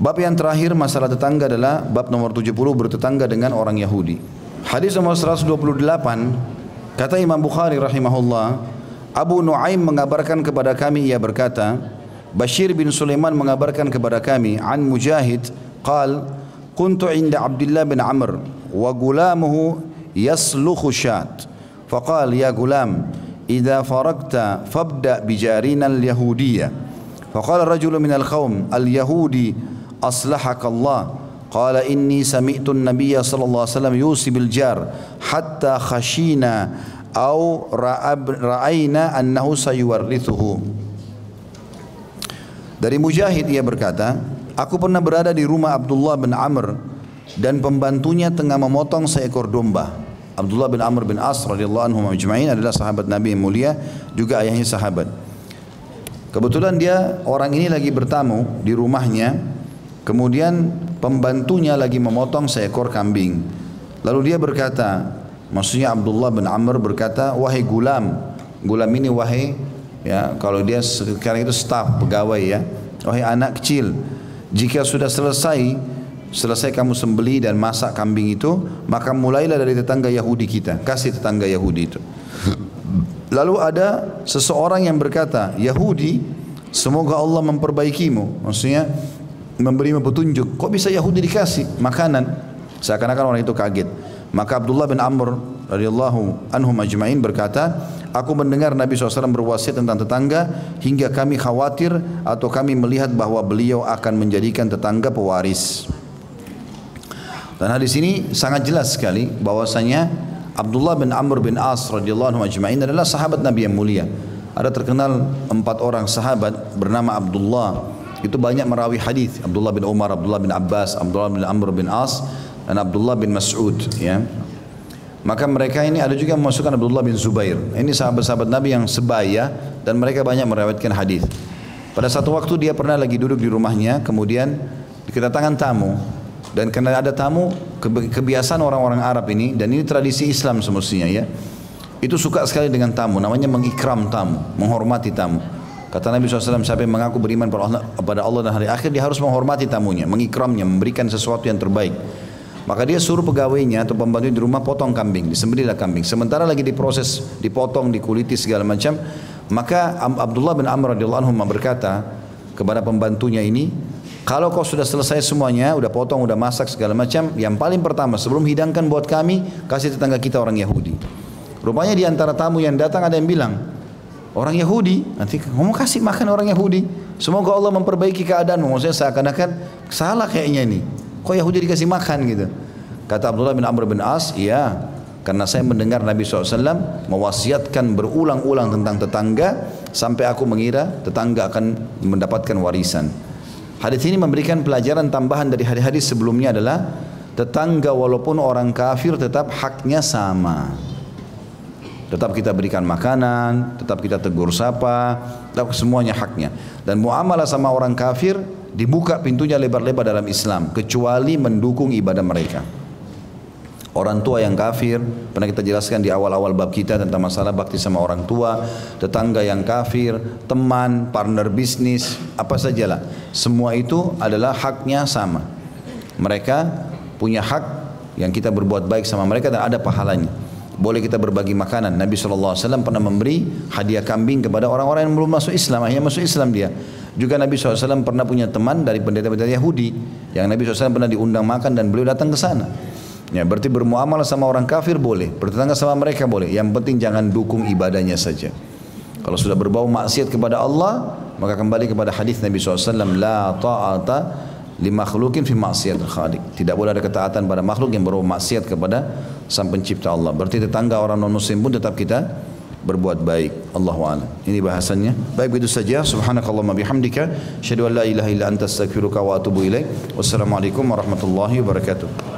Bab yang terakhir masalah tetangga adalah bab nomor 70 bertetangga dengan orang Yahudi. Hadis nomor 128 Kata Imam Bukhari rahimahullah, Abu Nuaim mengabarkan kepada kami ia berkata, Bashir bin Sulaiman mengabarkan kepada kami an Mujahid qal kuntu inda Abdullah bin Amr wa gulamuhu yaslukhu syat faqal ya gulam idza faragta fabda bijarina al-yahudiyya. Faqala rajulun min al-qaum al-yahudi aslahaka Allah qala inni sami'tu an-nabiyya sallallahu alaihi wasallam yusi bil jar hatta khashina dari Mujahid ia berkata Aku pernah berada di rumah Abdullah bin Amr dan pembantunya tengah memotong seekor domba. Abdullah bin Amr bin As radhiyallahu anhu majma'in adalah sahabat Nabi yang mulia, juga ayahnya sahabat. Kebetulan dia orang ini lagi bertamu di rumahnya, kemudian pembantunya lagi memotong seekor kambing. Lalu dia berkata, maksudnya Abdullah bin Amr berkata, wahai gulam, gulam ini wahai ya kalau dia sekarang itu staf pegawai ya, wahai anak kecil, jika sudah selesai selesai kamu sembeli dan masak kambing itu, maka mulailah dari tetangga Yahudi kita, kasih tetangga Yahudi itu. Lalu ada seseorang yang berkata, Yahudi, semoga Allah memperbaikimu. Maksudnya memberi petunjuk. Kok bisa Yahudi dikasih makanan? Seakan-akan orang itu kaget. Maka Abdullah bin Amr radhiyallahu anhu majma'in berkata, Aku mendengar Nabi SAW berwasiat tentang tetangga hingga kami khawatir atau kami melihat bahwa beliau akan menjadikan tetangga pewaris. Dan hadis ini sangat jelas sekali bahwasanya Abdullah bin Amr bin As radhiyallahu anhu majma'in adalah sahabat Nabi yang mulia. Ada terkenal empat orang sahabat bernama Abdullah itu banyak merawi hadis Abdullah bin Umar, Abdullah bin Abbas, Abdullah bin Amr bin As dan Abdullah bin Mas'ud ya. Maka mereka ini ada juga yang memasukkan Abdullah bin Zubair. Ini sahabat-sahabat Nabi yang sebaya dan mereka banyak meriwayatkan hadis. Pada satu waktu dia pernah lagi duduk di rumahnya, kemudian kedatangan tamu dan karena ada tamu kebiasaan orang-orang Arab ini dan ini tradisi Islam semestinya ya. Itu suka sekali dengan tamu, namanya mengikram tamu, menghormati tamu. Kata Nabi SAW, siapa yang mengaku beriman pada Allah dan hari akhir, dia harus menghormati tamunya, mengikramnya, memberikan sesuatu yang terbaik. Maka dia suruh pegawainya atau pembantu di rumah potong kambing, disembelihlah kambing. Sementara lagi diproses, dipotong, dikuliti segala macam, maka Abdullah bin Amr radhiyallahu anhu berkata kepada pembantunya ini, kalau kau sudah selesai semuanya, udah potong, udah masak segala macam, yang paling pertama sebelum hidangkan buat kami, kasih tetangga kita orang Yahudi. Rupanya di antara tamu yang datang ada yang bilang, orang Yahudi? Nanti kamu kasih makan orang Yahudi. Semoga Allah memperbaiki keadaan maksudnya seakan-akan salah kayaknya ini kok Yahudi dikasih makan gitu? Kata Abdullah bin Amr bin As iya karena saya mendengar Nabi SAW mewasiatkan berulang-ulang tentang tetangga sampai aku mengira tetangga akan mendapatkan warisan. Hadis ini memberikan pelajaran tambahan dari hadis-hadis sebelumnya adalah tetangga walaupun orang kafir tetap haknya sama. Tetap kita berikan makanan, tetap kita tegur sapa, tetap semuanya haknya. Dan muamalah sama orang kafir dibuka pintunya lebar-lebar dalam Islam kecuali mendukung ibadah mereka. Orang tua yang kafir, pernah kita jelaskan di awal-awal bab kita tentang masalah bakti sama orang tua, tetangga yang kafir, teman, partner bisnis, apa sajalah. Semua itu adalah haknya sama. Mereka punya hak yang kita berbuat baik sama mereka dan ada pahalanya. Boleh kita berbagi makanan. Nabi SAW pernah memberi hadiah kambing kepada orang-orang yang belum masuk Islam. Akhirnya masuk Islam dia. Juga Nabi SAW pernah punya teman dari pendeta-pendeta Yahudi. Yang Nabi SAW pernah diundang makan dan beliau datang ke sana. Ya, berarti bermuamalah sama orang kafir boleh, bertetangga sama mereka boleh. Yang penting jangan dukung ibadahnya saja. Kalau sudah berbau maksiat kepada Allah, maka kembali kepada hadis Nabi SAW, la ta'ata li makhlukin fi maksiat khaliq. Tidak boleh ada ketaatan pada makhluk yang berbau maksiat kepada sang pencipta Allah. Berarti tetangga orang non muslim pun tetap kita berbuat baik. Allah a'lam. Ini bahasannya. Baik begitu saja. Subhanakallahumma bihamdika, syadu an la ilaha illa anta astaghfiruka wa atubu ilaik. Wassalamualaikum warahmatullahi wabarakatuh.